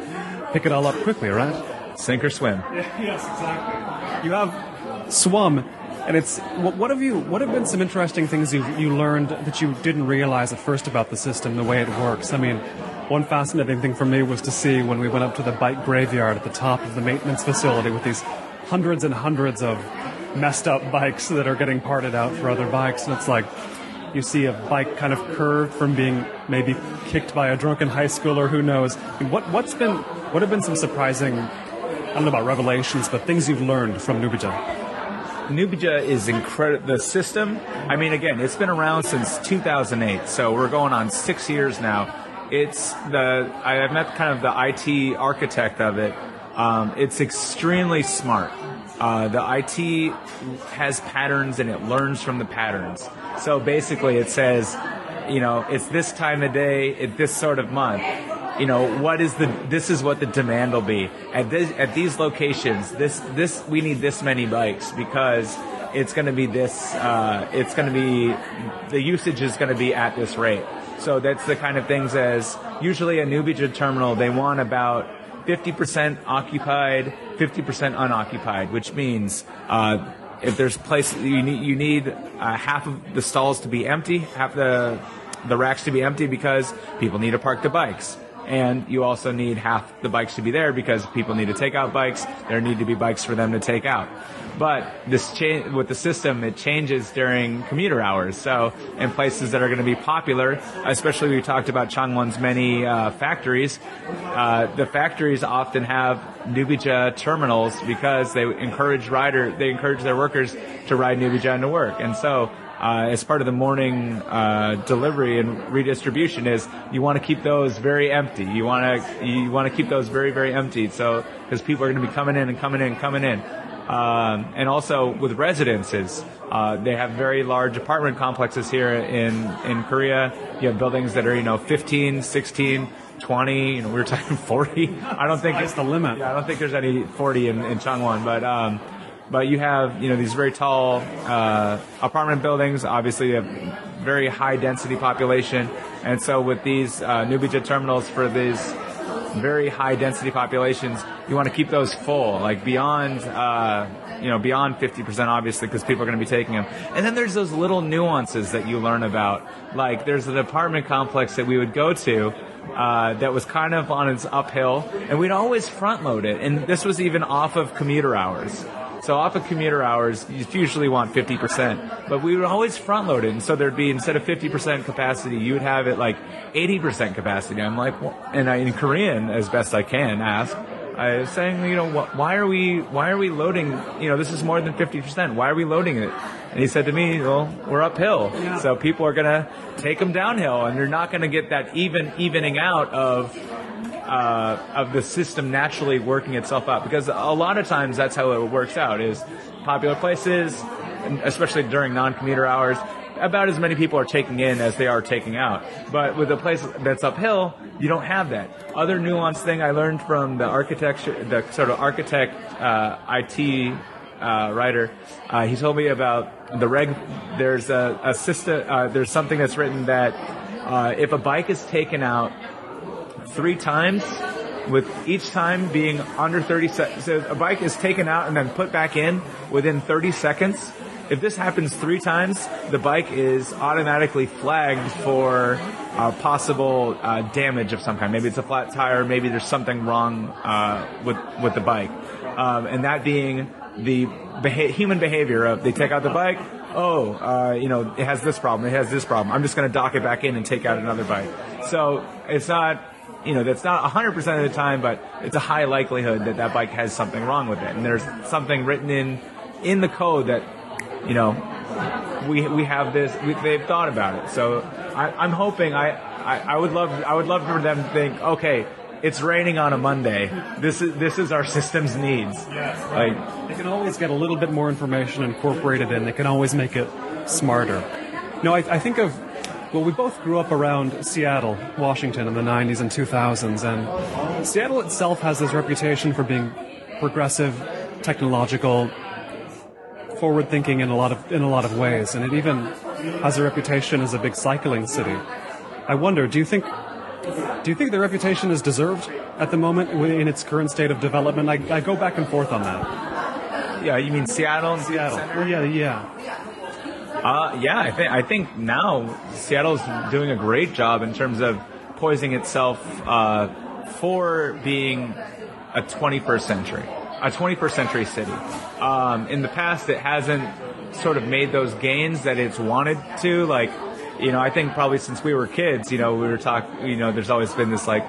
pick it all up quickly, right? Sink or swim. yes, exactly. You have swum and it's what have you? What have been some interesting things you you learned that you didn't realize at first about the system, the way it works? I mean, one fascinating thing for me was to see when we went up to the bike graveyard at the top of the maintenance facility with these hundreds and hundreds of messed up bikes that are getting parted out for other bikes, and it's like you see a bike kind of curved from being maybe kicked by a drunken high schooler, who knows? What what's been what have been some surprising I don't know about revelations, but things you've learned from Nubija? Nubija is incredible. The system, I mean, again, it's been around since 2008, so we're going on six years now. It's the I have met kind of the IT architect of it. Um, it's extremely smart. Uh, the IT has patterns and it learns from the patterns. So basically, it says, you know, it's this time of day, it's this sort of month you know what is the this is what the demand will be at this at these locations this this we need this many bikes because it's going to be this uh, it's going to be the usage is going to be at this rate so that's the kind of things as usually a Nubija terminal they want about 50% occupied 50% unoccupied which means uh, if there's place you need you need uh, half of the stalls to be empty half the the racks to be empty because people need to park the bikes and you also need half the bikes to be there because people need to take out bikes. There need to be bikes for them to take out. But this cha- with the system, it changes during commuter hours. So in places that are going to be popular, especially we talked about Changwon's many uh, factories, uh, the factories often have Nubija terminals because they encourage rider, they encourage their workers to ride Nubija into work. And so uh, as part of the morning uh, delivery and redistribution is you want to keep those very empty. You want to you want to keep those very very empty. So because people are going to be coming in and coming in and coming in. Um, and also with residences, uh, they have very large apartment complexes here in in Korea. You have buildings that are you know 15, 16, 20. You know, we were talking 40. I don't think it's the limit. Yeah, I don't think there's any 40 in, in Changwon, but. Um, but you have you know these very tall uh, apartment buildings. Obviously, a very high density population, and so with these uh, Nubija terminals for these very high density populations, you want to keep those full, like beyond uh, you know beyond 50% obviously because people are going to be taking them. And then there's those little nuances that you learn about, like there's an apartment complex that we would go to. Uh, that was kind of on its uphill, and we'd always front load it. And this was even off of commuter hours. So off of commuter hours, you usually want 50%, but we would always front load it. And so there'd be, instead of 50% capacity, you would have it like 80% capacity. I'm like, well, and I, in Korean, as best I can, ask, I was saying, you know, wh- why are we why are we loading? You know, this is more than fifty percent. Why are we loading it? And he said to me, well, we're uphill, Yeah. so people are gonna take them downhill, and you're not gonna get that even evening out of uh, of the system naturally working itself out because a lot of times that's how it works out is popular places especially during non-commuter hours about as many people are taking in as they are taking out but with a place that's uphill you don't have that other nuanced thing i learned from the architecture the sort of architect uh, it uh, writer, uh, he told me about the reg. There's a, a system. Uh, there's something that's written that uh, if a bike is taken out three times, with each time being under 30 seconds. So a bike is taken out and then put back in within 30 seconds. If this happens three times, the bike is automatically flagged for uh, possible uh, damage of some kind. Maybe it's a flat tire. Maybe there's something wrong uh, with with the bike, um, and that being the beha- human behavior of they take out the bike. Oh, uh, you know, it has this problem. It has this problem. I'm just going to dock it back in and take out another bike. So it's not you know, that's not 100% of the time, but it's a high likelihood that that bike has something wrong with it. And there's something written in, in the code that, you know, we, we have this, we, they've thought about it. So I, I'm hoping, I, I, I would love, I would love for them to think, okay, it's raining on a Monday. This is, this is our system's needs. Like, They can always get a little bit more information incorporated in. They can always make it smarter. No, I, I think of, well, we both grew up around Seattle, Washington in the 90s and 2000s, and Seattle itself has this reputation for being progressive, technological, forward thinking in a lot of in a lot of ways, and it even has a reputation as a big cycling city. I wonder, do you think do you think the reputation is deserved at the moment in its current state of development? I, I go back and forth on that. yeah, you mean Seattle? Seattle. Well, yeah, yeah. Uh, yeah, I think I think now Seattle's doing a great job in terms of poising itself uh, for being a 21st century, a 21st century city. Um, in the past, it hasn't sort of made those gains that it's wanted to. Like, you know, I think probably since we were kids, you know, we were talking. You know, there's always been this like,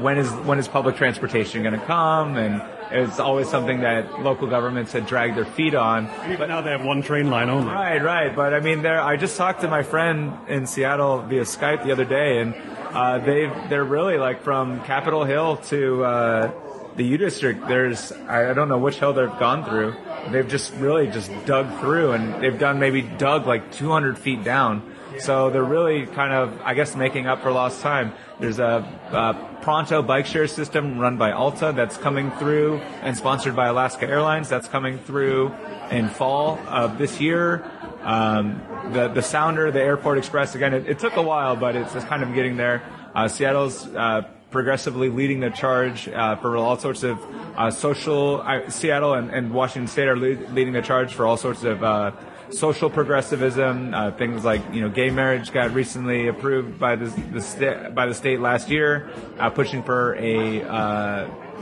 when is when is public transportation going to come and it's always something that local governments had dragged their feet on. But now they have one train line only. Right, right. But I mean, there. I just talked to my friend in Seattle via Skype the other day, and uh, they they're really like from Capitol Hill to uh, the U District. There's I, I don't know which hill they've gone through. They've just really just dug through, and they've done maybe dug like 200 feet down. So they're really kind of, I guess, making up for lost time. There's a, a Pronto bike share system run by Alta that's coming through and sponsored by Alaska Airlines. That's coming through in fall of this year. Um, the the Sounder, the Airport Express. Again, it, it took a while, but it's, it's kind of getting there. Uh, Seattle's uh, progressively leading the charge uh, for all sorts of uh, social. Uh, Seattle and, and Washington State are lead, leading the charge for all sorts of uh, social progressivism. Uh, things like you know, gay marriage got recently approved by the the by the state last year, uh, pushing for a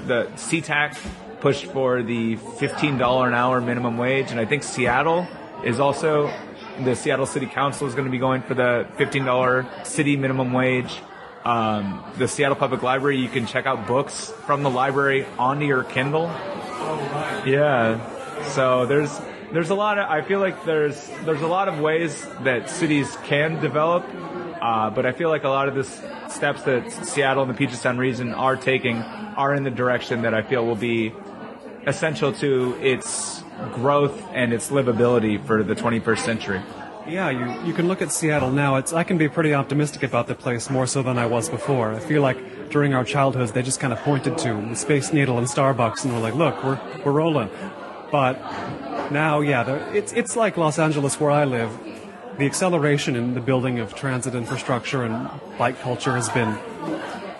the SeaTac pushed for the fifteen dollar an hour minimum wage, and I think Seattle is also the Seattle City Council is going to be going for the fifteen dollar city minimum wage. Um, the Seattle Public Library, you can check out books from the library onto your Kindle. Yeah. So there's there's a lot of I feel like there's there's a lot of ways that cities can develop, uh, but I feel like a lot of the steps that Seattle and the Puget Sound region are taking are in the direction that I feel will be essential to its growth and its livability for the 21st century. Yeah, you, you can look at Seattle now. It's I can be pretty optimistic about the place more so than I was before. I feel like during our childhoods they just kind of pointed to Space Needle and Starbucks and were like, "Look, we're we're rolling." But now, yeah, it's it's like Los Angeles where I live. The acceleration in the building of transit infrastructure and bike culture has been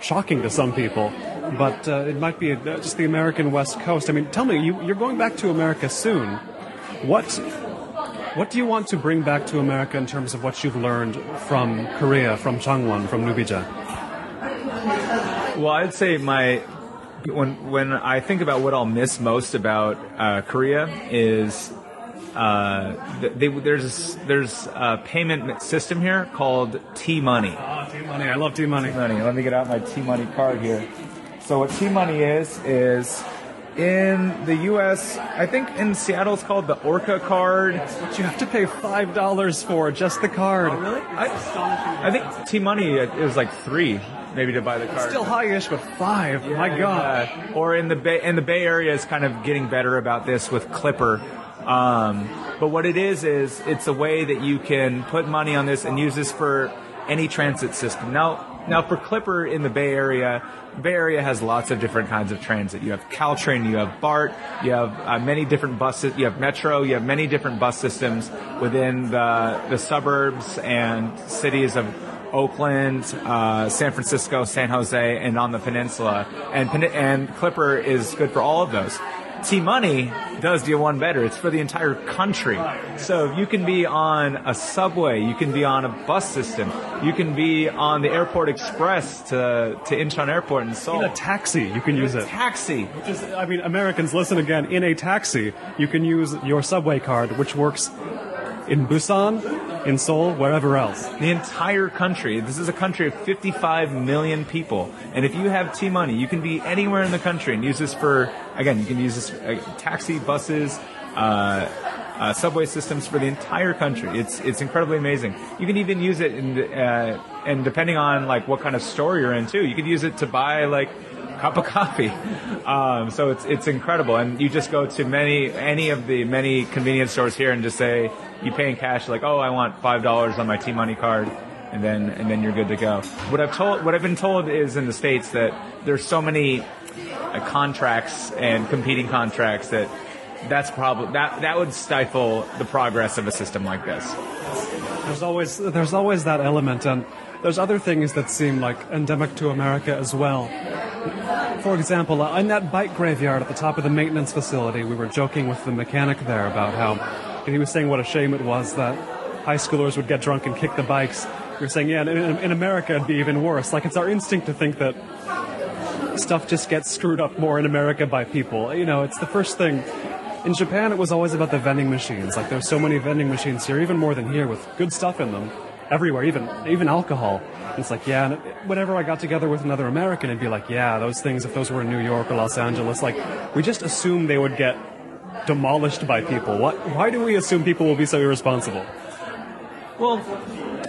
shocking to some people. But uh, it might be uh, just the American West Coast. I mean, tell me, you, you're going back to America soon. What what do you want to bring back to America in terms of what you've learned from Korea, from Changwon, from Nubija? Well, I'd say my when when I think about what I'll miss most about uh, Korea is uh, they, there's there's a payment system here called T Money. Ah, T Money. I love T Money. Money. Let me get out my T Money card here. So what T Money is is in the U.S. I think in Seattle it's called the Orca card. But you have to pay five dollars for just the card. Oh, really? I, I think T Money is like three, maybe to buy the card. Still high-ish, but five. My God. Yeah. Or in the Bay, and the Bay Area is kind of getting better about this with Clipper. Um, but what it is is it's a way that you can put money on this and use this for any transit system. Now, now for Clipper in the Bay Area, Bay Area has lots of different kinds of transit. You have Caltrain, you have BART, you have uh, many different buses, you have Metro, you have many different bus systems within the the suburbs and cities of Oakland, uh, San Francisco, San Jose, and on the peninsula. And and Clipper is good for all of those. T Money does you one better. It's for the entire country. So you can be on a subway, you can be on a bus system, you can be on the Airport Express to, to Incheon Airport in Seoul. In a taxi, you can use it. Taxi. Which is, I mean, Americans, listen again. In a taxi, you can use your subway card, which works in Busan, in Seoul, wherever else. The entire country. This is a country of 55 million people. And if you have T Money, you can be anywhere in the country and use this for, again, you can use this uh, taxi, buses, uh, uh, subway systems for the entire country. It's it's incredibly amazing. You can even use it in, uh, and depending on like what kind of store you're in too, you could use it to buy like cup of coffee. Um, so it's it's incredible, and you just go to many any of the many convenience stores here and just say you pay in cash, like oh I want five dollars on my T Money card, and then and then you're good to go. What I've told what I've been told is in the states that there's so many uh, contracts and competing contracts that that's probably that that would stifle the progress of a system like this. There's always there's always that element, and there's other things that seem like endemic to America as well. For example, uh, in that bike graveyard at the top of the maintenance facility, we were joking with the mechanic there about how and he was saying what a shame it was that high schoolers would get drunk and kick the bikes. We were saying, yeah, in, in America it'd be even worse. Like it's our instinct to think that stuff just gets screwed up more in America by people. You know, it's the first thing. In Japan, it was always about the vending machines. Like there's so many vending machines here, even more than here, with good stuff in them everywhere, even even alcohol. And it's like, yeah. And whenever I got together with another American, it'd be like, yeah, those things. If those were in New York or Los Angeles, like we just assume they would get demolished by people. What? Why do we assume people will be so irresponsible? Well,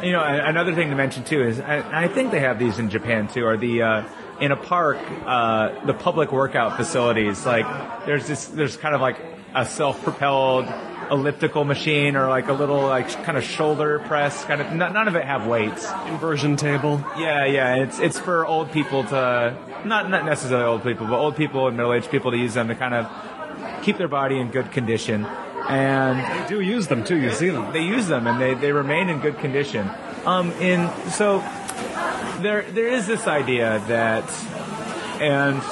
you know, another thing to mention too is I, I think they have these in Japan too. Are the uh, in a park, uh, the public workout facilities. Like there's this, there's kind of like a self-propelled elliptical machine or like a little like kind of shoulder press kind of none of it have weights. Inversion table. Yeah yeah it's it's for old people to not not necessarily old people but old people and middle-aged people to use them to kind of keep their body in good condition. And they do use them too you see them. They use them and they, they remain in good condition. Um in so there there is this idea that and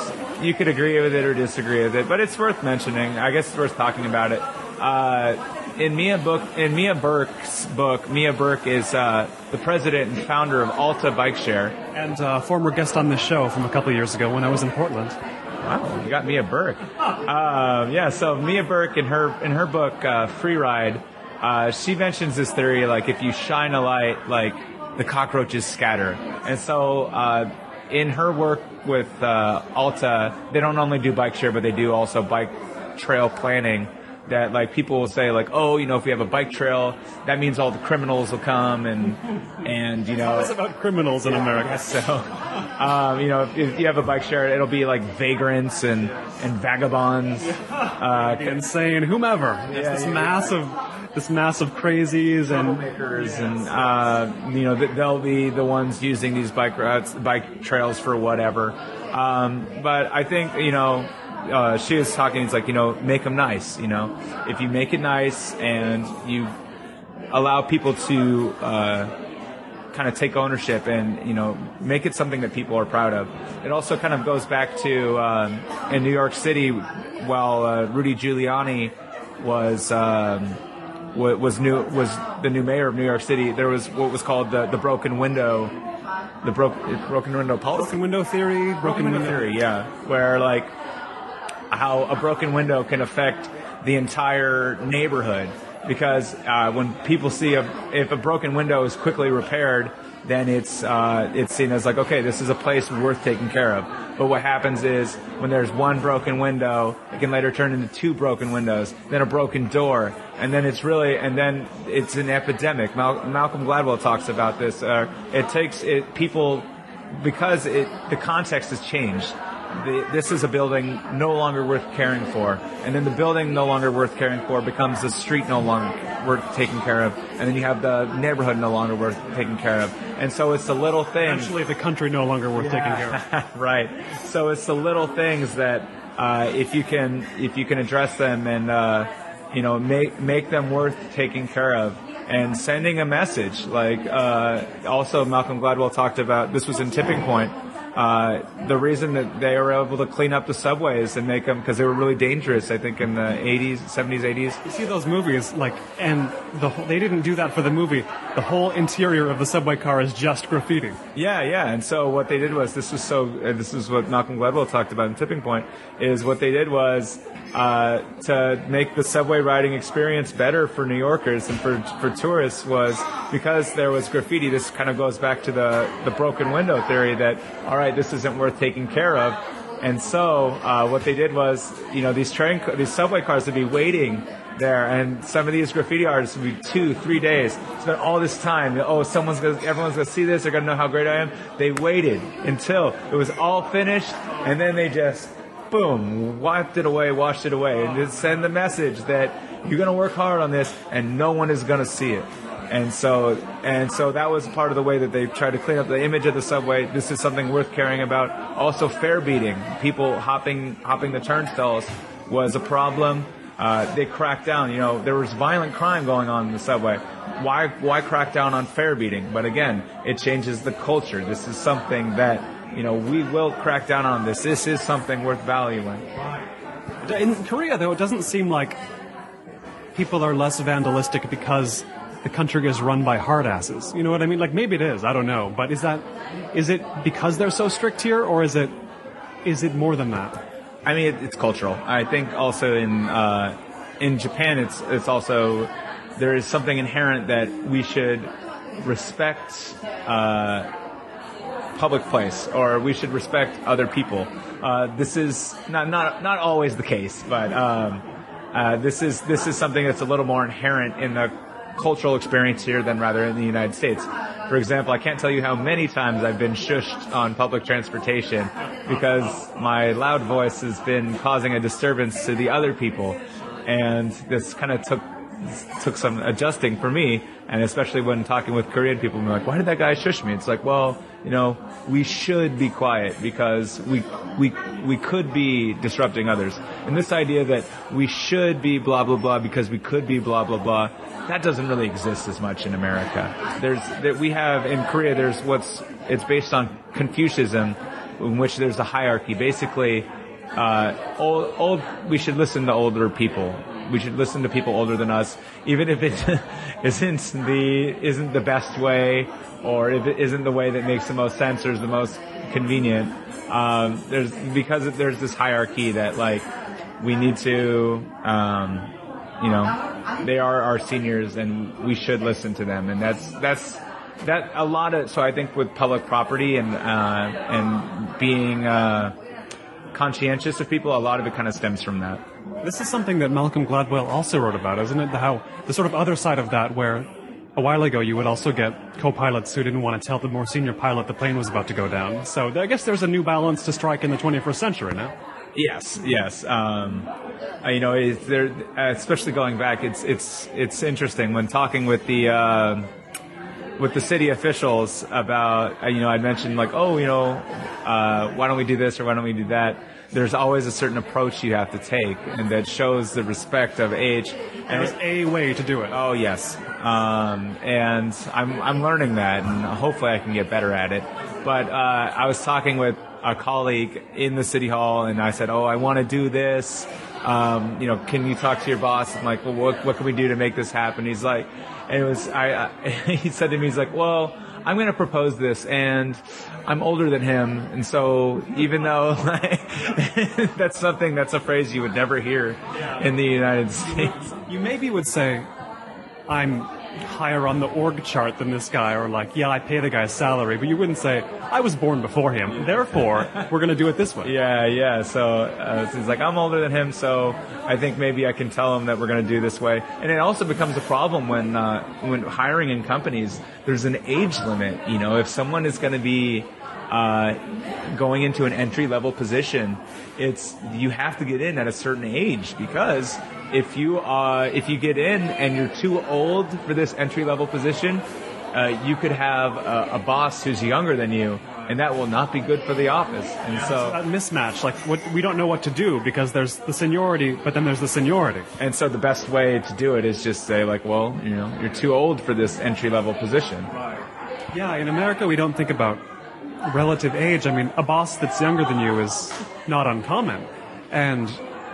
you could agree with it or disagree with it, but it's worth mentioning. I guess it's worth talking about it. Uh, in Mia book, in Mia Birk's book, Mia Birk is uh, the president and founder of Alta Bike Share, and uh, former guest on this show from a couple years ago when I was in Portland. Wow, you got Mia Birk. Um, yeah, so Mia Birk in her in her book uh, Free Ride, uh, she mentions this theory like if you shine a light, like the cockroaches scatter, and so uh, in her work with uh, Alta, they don't only do bike share, but they do also bike trail planning that like people will say like oh you know if we have a bike trail that means all the criminals will come and and you know it's about criminals in America. So um, you know if, if, you have a bike share it'll be like vagrants and and vagabonds uh, insane. Whomever. Yeah, this yeah, massive this massive crazies and makers and uh, you know they'll be the ones using these bike routes bike trails for whatever. Um, but I think you know uh, she was talking. It's like you know, make them nice. You know, if you make it nice and you allow people to uh, kind of take ownership and you know make it something that people are proud of. It also kind of goes back to um, in New York City, while uh, Rudy Giuliani was. Um, was new was the new mayor of New York City. There was what was called the, the broken window, the broke broken window policy, broken window theory, broken, broken window theory, yeah, where like how a broken window can affect the entire neighborhood. Because uh, when people see a, if a broken window is quickly repaired, then it's uh, it's seen as like okay, this is a place worth taking care of. But what happens is when there's one broken window, it can later turn into two broken windows, then a broken door, and then it's really and then it's an epidemic. Mal- Malcolm Gladwell talks about this. Uh, it takes it people because it the context has changed the, this is a building no longer worth caring for, and then the building no longer worth caring for becomes the street no longer worth taking care of, and then you have the neighborhood no longer worth taking care of, and so it's the little things. Actually, the country no longer worth yeah. taking care of. right. So it's the little things that uh, if you can if you can address them and uh, you know make make them worth taking care of and sending a message like uh, also Malcolm Gladwell talked about this was in Tipping Point uh, the reason that they were able to clean up the subways and make them because they were really dangerous. I think in the 80s, 70s, 80s. You see those movies, like, and the they didn't do that for the movie. The whole interior of the subway car is just graffiti. Yeah, yeah. And so what they did was this was so. Uh, this is what Malcolm Gladwell talked about in Tipping Point. Is what they did was uh, to make the subway riding experience better for New Yorkers and for for tourists was because there was graffiti. This kind of goes back to the the broken window theory that all right, this isn't worth taking care of. And so uh, what they did was, you know, these train these subway cars would be waiting there, and some of these graffiti artists would be two, three days, spent all this time. Oh, someone's gonna, everyone's gonna see this. They're gonna know how great I am. They waited until it was all finished, and then they just boom, wiped it away, washed it away, and just send the message that you're going to work hard on this, and no one is going to see it. And so, and so that was part of the way that they tried to clean up the image of the subway. This is something worth caring about. Also, fare beating, people hopping, hopping the turnstiles was a problem. Uh, they cracked down. You know, there was violent crime going on in the subway. Why, why crack down on fare beating? But again, it changes the culture. This is something that you know, we will crack down on this. This is something worth valuing. In Korea, though, it doesn't seem like people are less vandalistic because the country is run by hardasses. You know what I mean? Like maybe it is. I don't know. But is that is it because they're so strict here, or is it is it more than that? I mean, it, it's cultural. I think also in uh, in Japan, it's it's also there is something inherent that we should respect. Uh, public place, or we should respect other people. Uh, this is not not not always the case, but um, uh, this is this is something that's a little more inherent in the cultural experience here than rather in the United States. For example, I can't tell you how many times I've been shushed on public transportation because my loud voice has been causing a disturbance to the other people, and this kind of took took some adjusting for me, and especially when talking with Korean people, I'm like, why did that guy shush me? It's like, well, you know, we should be quiet because we we we could be disrupting others. And this idea that we should be blah blah blah because we could be blah blah blah, that doesn't really exist as much in America. There's that we have in Korea. There's what's it's based on Confucianism, in which there's a hierarchy. Basically, uh, old, old we should listen to older people we should listen to people older than us, even if it isn't the isn't the best way, or if it isn't the way that makes the most sense or is the most convenient. Um, there's because there's this hierarchy that like we need to, um, you know, they are our seniors and we should listen to them, and that's that's that a lot of so I think with public property and uh, and being uh, conscientious of people, a lot of it kind of stems from that. This is something that Malcolm Gladwell also wrote about, isn't it? How the sort of other side of that, where a while ago you would also get co-pilots who didn't want to tell the more senior pilot the plane was about to go down. So I guess there's a new balance to strike in the 21st century now. Yes, yes. Um, you know, there, especially going back, it's it's it's interesting when talking with the. Uh, with the city officials about, uh, you know, I mentioned like, oh, you know, uh, why don't we do this or why don't we do that? There's always a certain approach you have to take, and that shows the respect of age. And there's a way to do it. Oh yes, um, and I'm I'm learning that, and hopefully I can get better at it. But uh, I was talking with a colleague in the city hall, and I said, "Oh, I want to do this. Um, you know, can you talk to your boss?" I'm like, "Well, what, what can we do to make this happen?" He's like, and it was I. I he said to me, he's like, "Well, I'm going to propose this, and I'm older than him, and so even though like, that's something that's a phrase you would never hear in the United States, you maybe would say, I'm higher on the org chart than this guy, or like, yeah, I pay the guy's salary, but you wouldn't say, I was born before him, therefore, we're going to do it this way. Yeah, yeah. So, uh, he's like, I'm older than him, so I think maybe I can tell him that we're going to do this way. And it also becomes a problem when uh, when hiring in companies. There's an age limit. You know, if someone is going to be uh, going into an entry level position, it's you have to get in at a certain age because if you uh, if you get in and you're too old for this entry level position, uh, you could have a, a, boss who's younger than you, and that will not be good for the office. And yeah, so, that mismatch, like what we don't know what to do because there's the seniority, but then there's the seniority. And so the best way to do it is just say like, well, you know, you're too old for this entry level position. Right. Yeah, in America we don't think about relative age. I mean, a boss that's younger than you is not uncommon, and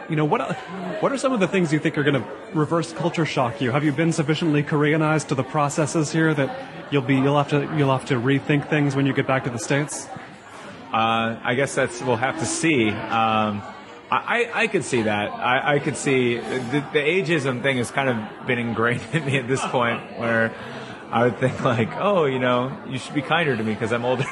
you know, what what are some of the things you think are going to reverse culture shock you? Have you been sufficiently Koreanized to the processes here that you'll be you'll have to you'll have to rethink things when you get back to the states? Uh, I guess that's we'll have to see. Um, I, I could see that. I, I could see the, the ageism thing has kind of been ingrained in me at this point, where I would think like, oh, you know, you should be kinder to me because I'm older.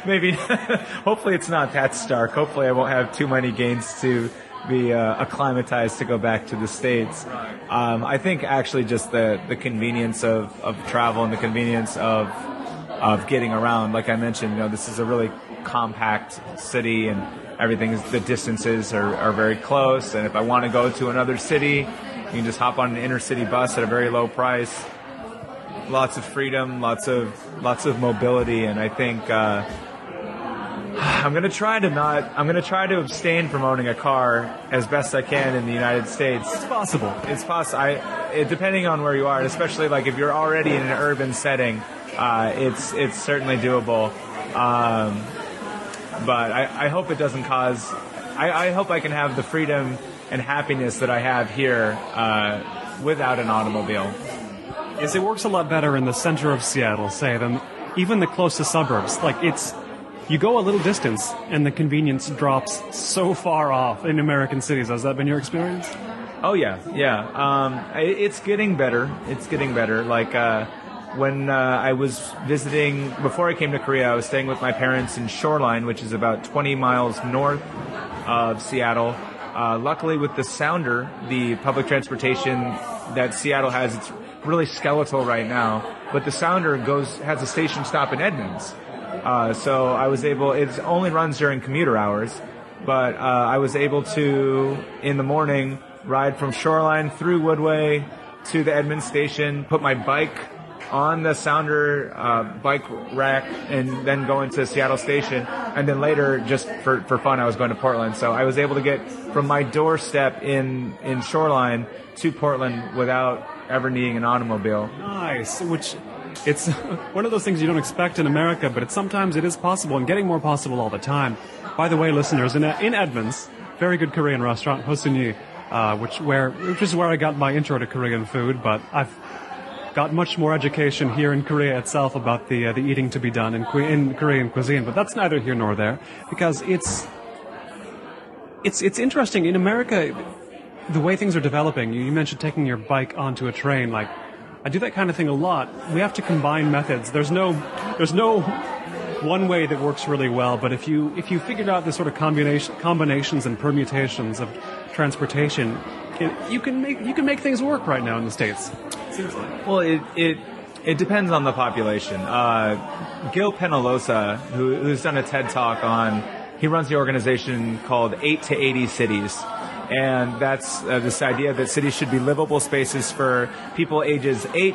Maybe, hopefully it's not that stark. Hopefully I won't have too many gains to be uh, acclimatized to go back to the states. Um, I think actually just the the convenience of, of travel and the convenience of of getting around. Like I mentioned, you know, this is a really compact city and everything is the distances are, are very close. And if I want to go to another city, you can just hop on an inner city bus at a very low price. Lots of freedom, lots of lots of mobility, and I think. Uh, I'm gonna try to not. I'm gonna try to abstain from owning a car as best I can in the United States. It's possible. It's possible. I, it, depending on where you are, especially like if you're already in an urban setting, uh, it's it's certainly doable. Um, but I, I, hope it doesn't cause. I, I, hope I can have the freedom and happiness that I have here uh, without an automobile. Yes, it works a lot better in the center of Seattle, say, than even the closest suburbs. Like it's you go a little distance and the convenience drops so far off in American cities. Has that been your experience? Oh yeah, yeah. Um, it's getting better. It's getting better. Like uh, when uh, I was visiting before I came to Korea, I was staying with my parents in Shoreline, which is about 20 miles north of Seattle. Uh, luckily, with the Sounder, the public transportation that Seattle has, it's really skeletal right now. But the Sounder goes has a station stop in Edmonds. Uh, so I was able. It only runs during commuter hours, but uh, I was able to in the morning ride from Shoreline through Woodway to the Edmond station, put my bike on the Sounder uh, bike rack, and then go into Seattle Station. And then later, just for, for fun, I was going to Portland. So I was able to get from my doorstep in in Shoreline to Portland without ever needing an automobile. Nice, which it's one of those things you don't expect in America, but it's sometimes it is possible and getting more possible all the time. By the way, listeners, in, in Edmonds, very good Korean restaurant, Hosunyi, uh, which where which is where I got my intro to Korean food, but I've got much more education here in Korea itself about the uh, the eating to be done in, in Korean cuisine. But that's neither here nor there because it's it's it's interesting in America the way things are developing. You, you mentioned taking your bike onto a train, like I do that kind of thing a lot. We have to combine methods. There's no, there's no one way that works really well, but if you if you figured out the sort of combination combinations and permutations of transportation, it, you can make you can make things work right now in the states. Well, it it it depends on the population. Uh, Gil Penalosa, who, who's done a TED talk on, he runs the organization called Eight to Eighty Cities and that's uh, this idea that cities should be livable spaces for people ages 8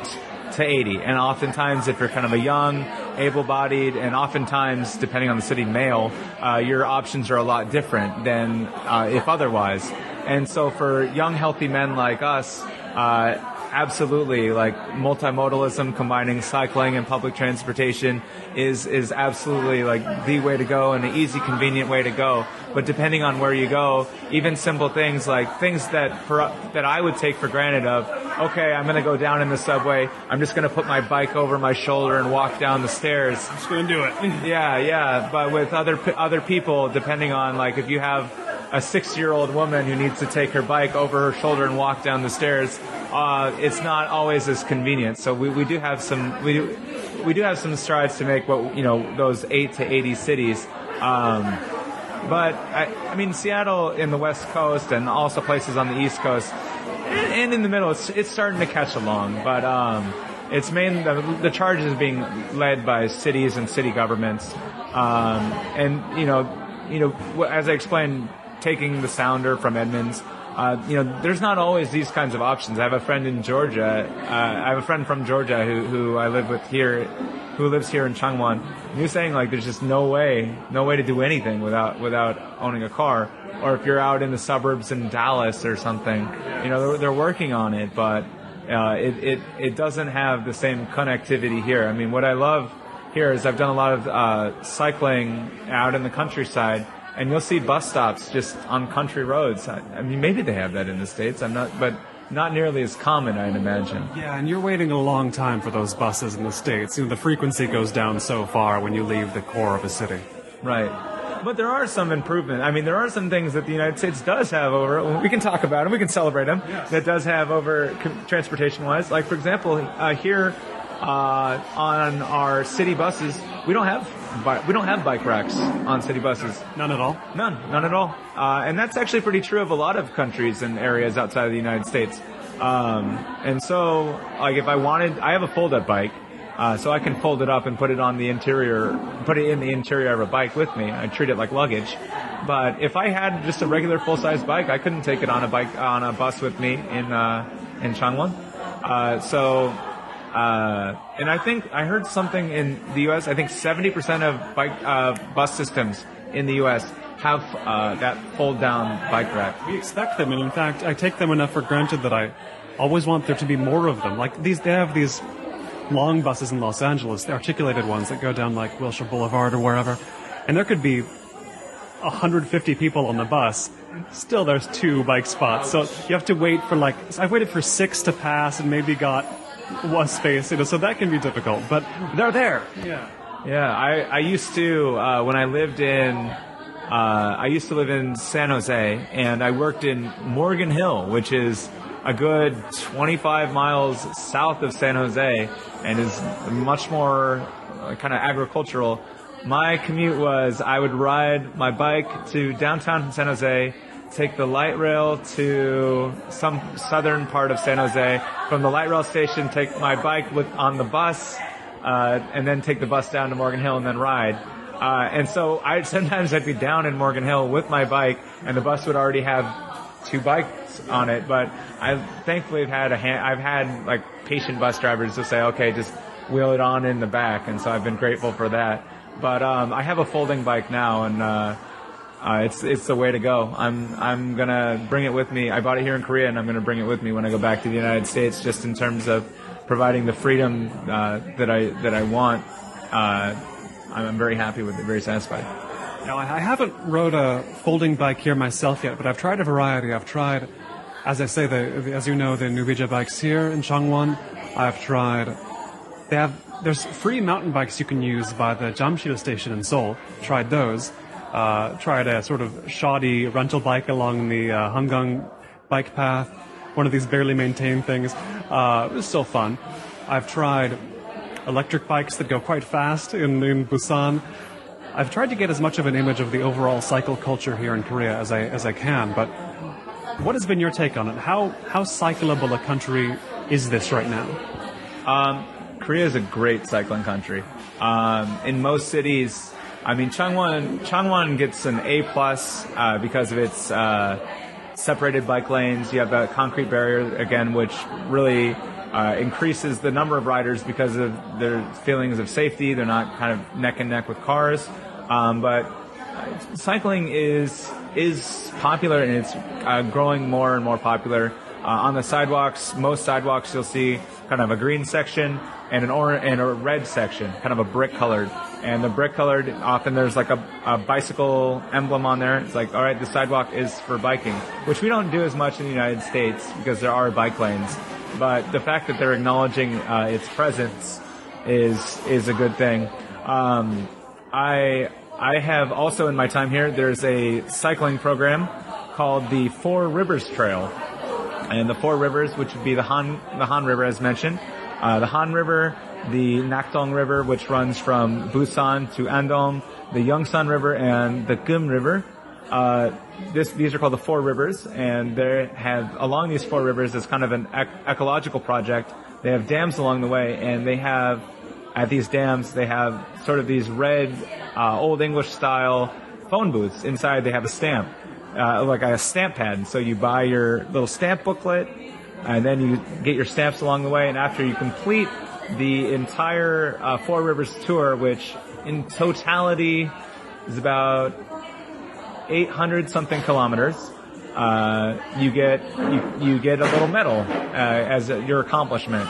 to 80. And oftentimes, if you're kind of a young, able bodied, and oftentimes, depending on the city, male, uh, your options are a lot different than uh, if otherwise. And so, for young, healthy men like us, uh, absolutely like multimodalism combining cycling and public transportation is is absolutely like the way to go and an easy convenient way to go. But depending on where you go even simple things like things that for that I would take for granted of okay I'm going to go down in the subway I'm just going to put my bike over my shoulder and walk down the stairs. I'm just going to do it. Yeah yeah but with other other people depending on like if you have a six-year-old woman who needs to take her bike over her shoulder and walk down the stairs, uh, it's not always as convenient. So we, we do have some we do we do have some strides to make what you know those eight to eighty cities. Um, but I, I mean, Seattle in the West Coast and also places on the East Coast and, and in the middle, it's, it's starting to catch along. But um, it's main the, the charge is being led by cities and city governments, um, and you know, you know, as I explained, taking the sounder from Edmonds. Uh, you know, there's not always these kinds of options. I have a friend in Georgia. Uh, I have a friend from Georgia who, who I live with here, who lives here in Changwon. He was saying like, there's just no way, no way to do anything without without owning a car. Or if you're out in the suburbs in Dallas or something, you know, they're, they're working on it, but uh, it, it it doesn't have the same connectivity here. I mean, what I love here is I've done a lot of uh, cycling out in the countryside and you'll see bus stops just on country roads. I, I, mean, maybe they have that in the states. I'm not, but not nearly as common, I'd imagine. Yeah, and you're waiting a long time for those buses in the states. You know, the frequency goes down so far when you leave the core of a city. Right. But there are some improvement. I mean, there are some things that the United States does have over. We can talk about them. We can celebrate them. Yes. That does have over transportation-wise. Like for example, uh, here uh, on our city buses, we don't have we don't have bike racks on city buses. None at all. None, none at all. Uh, and that's actually pretty true of a lot of countries and areas outside of the United States. Um, and so, like, if I wanted, I have a fold-up bike, uh, so I can fold it up and put it on the interior, put it in the interior of a bike with me. I treat it like luggage. But if I had just a regular full-size bike, I couldn't take it on a bike on a bus with me in uh, in Changwon. Uh, so uh, and I think I heard something in the U.S. I think 70% of bike uh, bus systems in the U.S. have uh, that fold-down bike rack. We expect them, and in fact, I take them enough for granted that I always want there to be more of them. Like these, they have these long buses in Los Angeles, the articulated ones that go down like Wilshire Boulevard or wherever, and there could be 150 people on the bus. Still, there's two bike spots, so you have to wait for like. So I waited for six to pass, and maybe got was space, you know, so that can be difficult, but they're there. Yeah. Yeah, I, I used to, uh, when I lived in, uh, I used to live in San Jose, and I worked in Morgan Hill, which is a good 25 miles south of San Jose, and is much more uh, kind of agricultural. My commute was I would ride my bike to downtown San Jose, take the light rail to some southern part of San Jose. From the light rail station, take my bike with, on the bus, uh, and then take the bus down to Morgan Hill and then ride. Uh, and so I sometimes I'd be down in Morgan Hill with my bike, and the bus would already have two bikes on it. But I thankfully have had a hand, I've had like patient bus drivers to say, okay, just wheel it on in the back, and so I've been grateful for that. But um, I have a folding bike now, and uh, uh, it's it's the way to go. I'm I'm gonna bring it with me. I bought it here in Korea, and I'm gonna bring it with me when I go back to the United States, just in terms of providing the freedom uh, that I that I want. Uh, I'm very happy with it, very satisfied. Now, I haven't rode a folding bike here myself yet, but I've tried a variety. I've tried, as I say, the, as you know, the Nubija bikes here in Changwon. I've tried. They have there's free mountain bikes you can use by the Jamsil station in Seoul. Tried those uh, tried a sort of shoddy rental bike along the uh, Hangang bike path, one of these barely maintained things. Uh, it was still fun. I've tried electric bikes that go quite fast in, in Busan. I've tried to get as much of an image of the overall cycle culture here in Korea as I as I can. But what has been your take on it? How how cyclable a country is this right now? Um, Korea is a great cycling country. Um, in most cities, I mean, Changwon Changwon gets an A plus uh, because of its uh, separated bike lanes. You have the concrete barrier again, which really uh, increases the number of riders because of their feelings of safety. They're not kind of neck and neck with cars. Um, but cycling is is popular and it's uh, growing more and more popular. Uh, on the sidewalks, most sidewalks you'll see kind of a green section and an orange and a red section, kind of a brick colored. And the brick colored, often there's like a, a, bicycle emblem on there. It's like, all right, the sidewalk is for biking, which we don't do as much in the United States because there are bike lanes. But the fact that they're acknowledging uh, its presence is is a good thing. Um, I I have also in my time here, there's a cycling program called the Four Rivers Trail. And the Four Rivers, which would be the Han, the Han River as mentioned, uh, the Han River, the Nakdong River, which runs from Busan to Andong, the Yeongsan River, and the Geum River. Uh, this, these are called the Four Rivers, and they have along these four rivers is kind of an ec- ecological project. They have dams along the way, and they have at these dams they have sort of these red, uh, old English style phone booths. Inside they have a stamp, uh, like a stamp pad. So you buy your little stamp booklet, and then you get your stamps along the way. And after you complete the entire uh, Four Rivers tour, which in totality is about 800 something kilometers, uh, you get you, you get a little medal uh, as a, your accomplishment.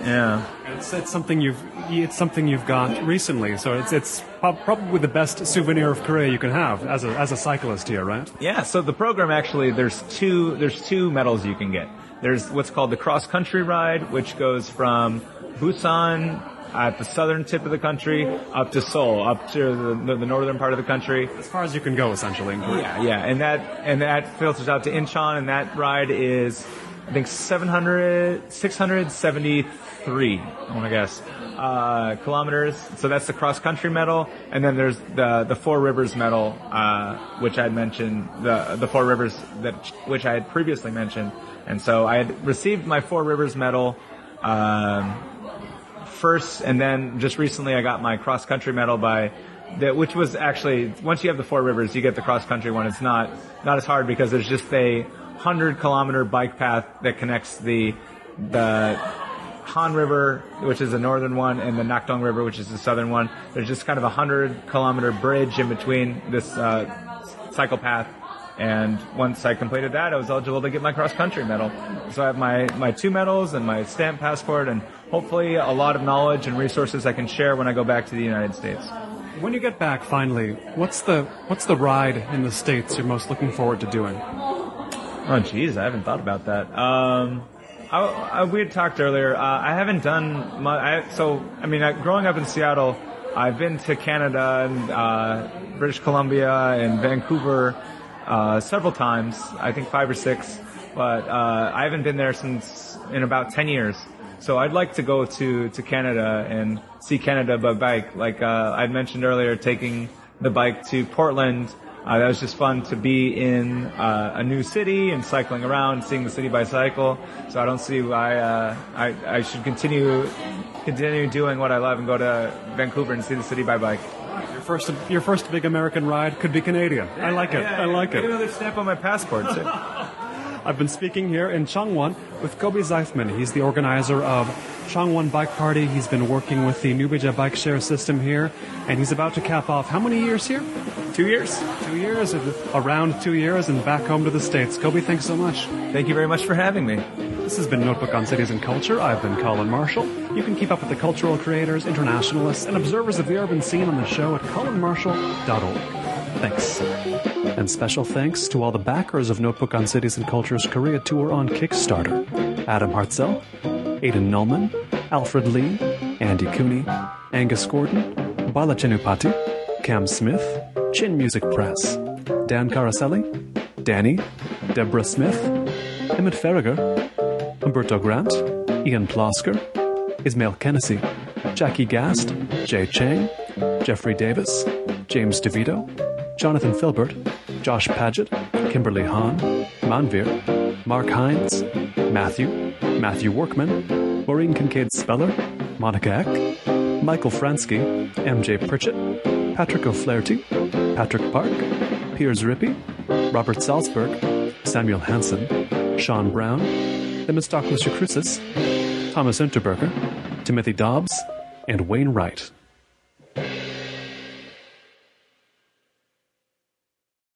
Yeah. It's, it's something you've it's something you've got recently, so it's it's probably the best souvenir of Korea you can have as a as a cyclist here, right? Yeah, so the program actually there's two there's two medals you can get. There's what's called the cross country ride, which goes from Busan at the southern tip of the country up to Seoul, up to the, the northern part of the country. As far as you can go, essentially. Yeah, yeah, and that and that filters out to Incheon, and that ride is I think 700 673. I want to guess uh, kilometers. So that's the cross country medal, and then there's the the Four Rivers medal, uh, which I had mentioned the the Four Rivers that which I had previously mentioned, and so I had received my Four Rivers medal. Um, first, and then just recently I got my cross country medal by that, which was actually once you have the four rivers, you get the cross country one. It's not not as hard because there's just a hundred kilometer bike path that connects the the Han River, which is the northern one, and the Nakdong River, which is the southern one. There's just kind of a hundred kilometer bridge in between this uh, cycle path. And once I completed that, I was eligible to get my cross country medal. So I have my, my two medals and my stamp passport and hopefully a lot of knowledge and resources I can share when I go back to the United States. When you get back, finally, what's the what's the ride in the states you're most looking forward to doing? Oh, geez, I haven't thought about that. Um, I, I, we had talked earlier. Uh, I haven't done much. I, so, I mean, I, growing up in Seattle, I've been to Canada and uh, British Columbia and Vancouver uh, several times. I think five or six, but uh, I haven't been there since in about ten years. So I'd like to go to, to Canada and see Canada by bike. Like uh, I'd mentioned earlier, taking the bike to Portland. Uh, that was just fun to be in uh, a new city and cycling around, seeing the city by cycle. So I don't see why uh, I, I should continue continue doing what I love and go to Vancouver and see the city by bike. Your first your first big American ride could be Canadian. I like it. I like Get it. another stamp on my passport. I've been speaking here in Changwon with Coby Zeifman. He's the organizer of Changwon Bike Party. He's been working with the Nubija bike share system here, and he's about to cap off how many years here? Two years. Two years, around two years, and back home to the States. Coby, thanks so much. Thank you very much for having me. This has been Notebook on Cities and Culture. I've been Colin Marshall. You can keep up with the cultural creators, internationalists, and observers of the urban scene on the show at colinmarshall.org. Thanks. And special thanks to all the backers of Notebook on Cities and Culture's Korea tour on Kickstarter. Adam Hartzell, Aidan Nullman, Alfred Lee, Andy Cooney, Angus Gordon, Bala Chenupati, Cam Smith, Chin Music Press, Dan Caraselli, Danny, Deborah Smith, Emmett Farragher, Umberto Grant, Ian Plosker, Ismail Kennedy, Jackie Gast, Jay Chang, Jeffrey Davis, James DeVito, Jonathan Filbert, Josh Paget, Kimberly Hahn, Manvir, Mark Hines, Matthew, Matthew Workman, Maureen Kincaid Speller, Monica Eck, Michael Fransky, MJ Pritchett, Patrick O'Flaherty, Patrick Park, Piers Rippey, Robert Salzberg, Samuel Hansen, Sean Brown, Themistocles Eucrucis, Thomas Unterberger, Timothy Dobbs, and Wayne Wright.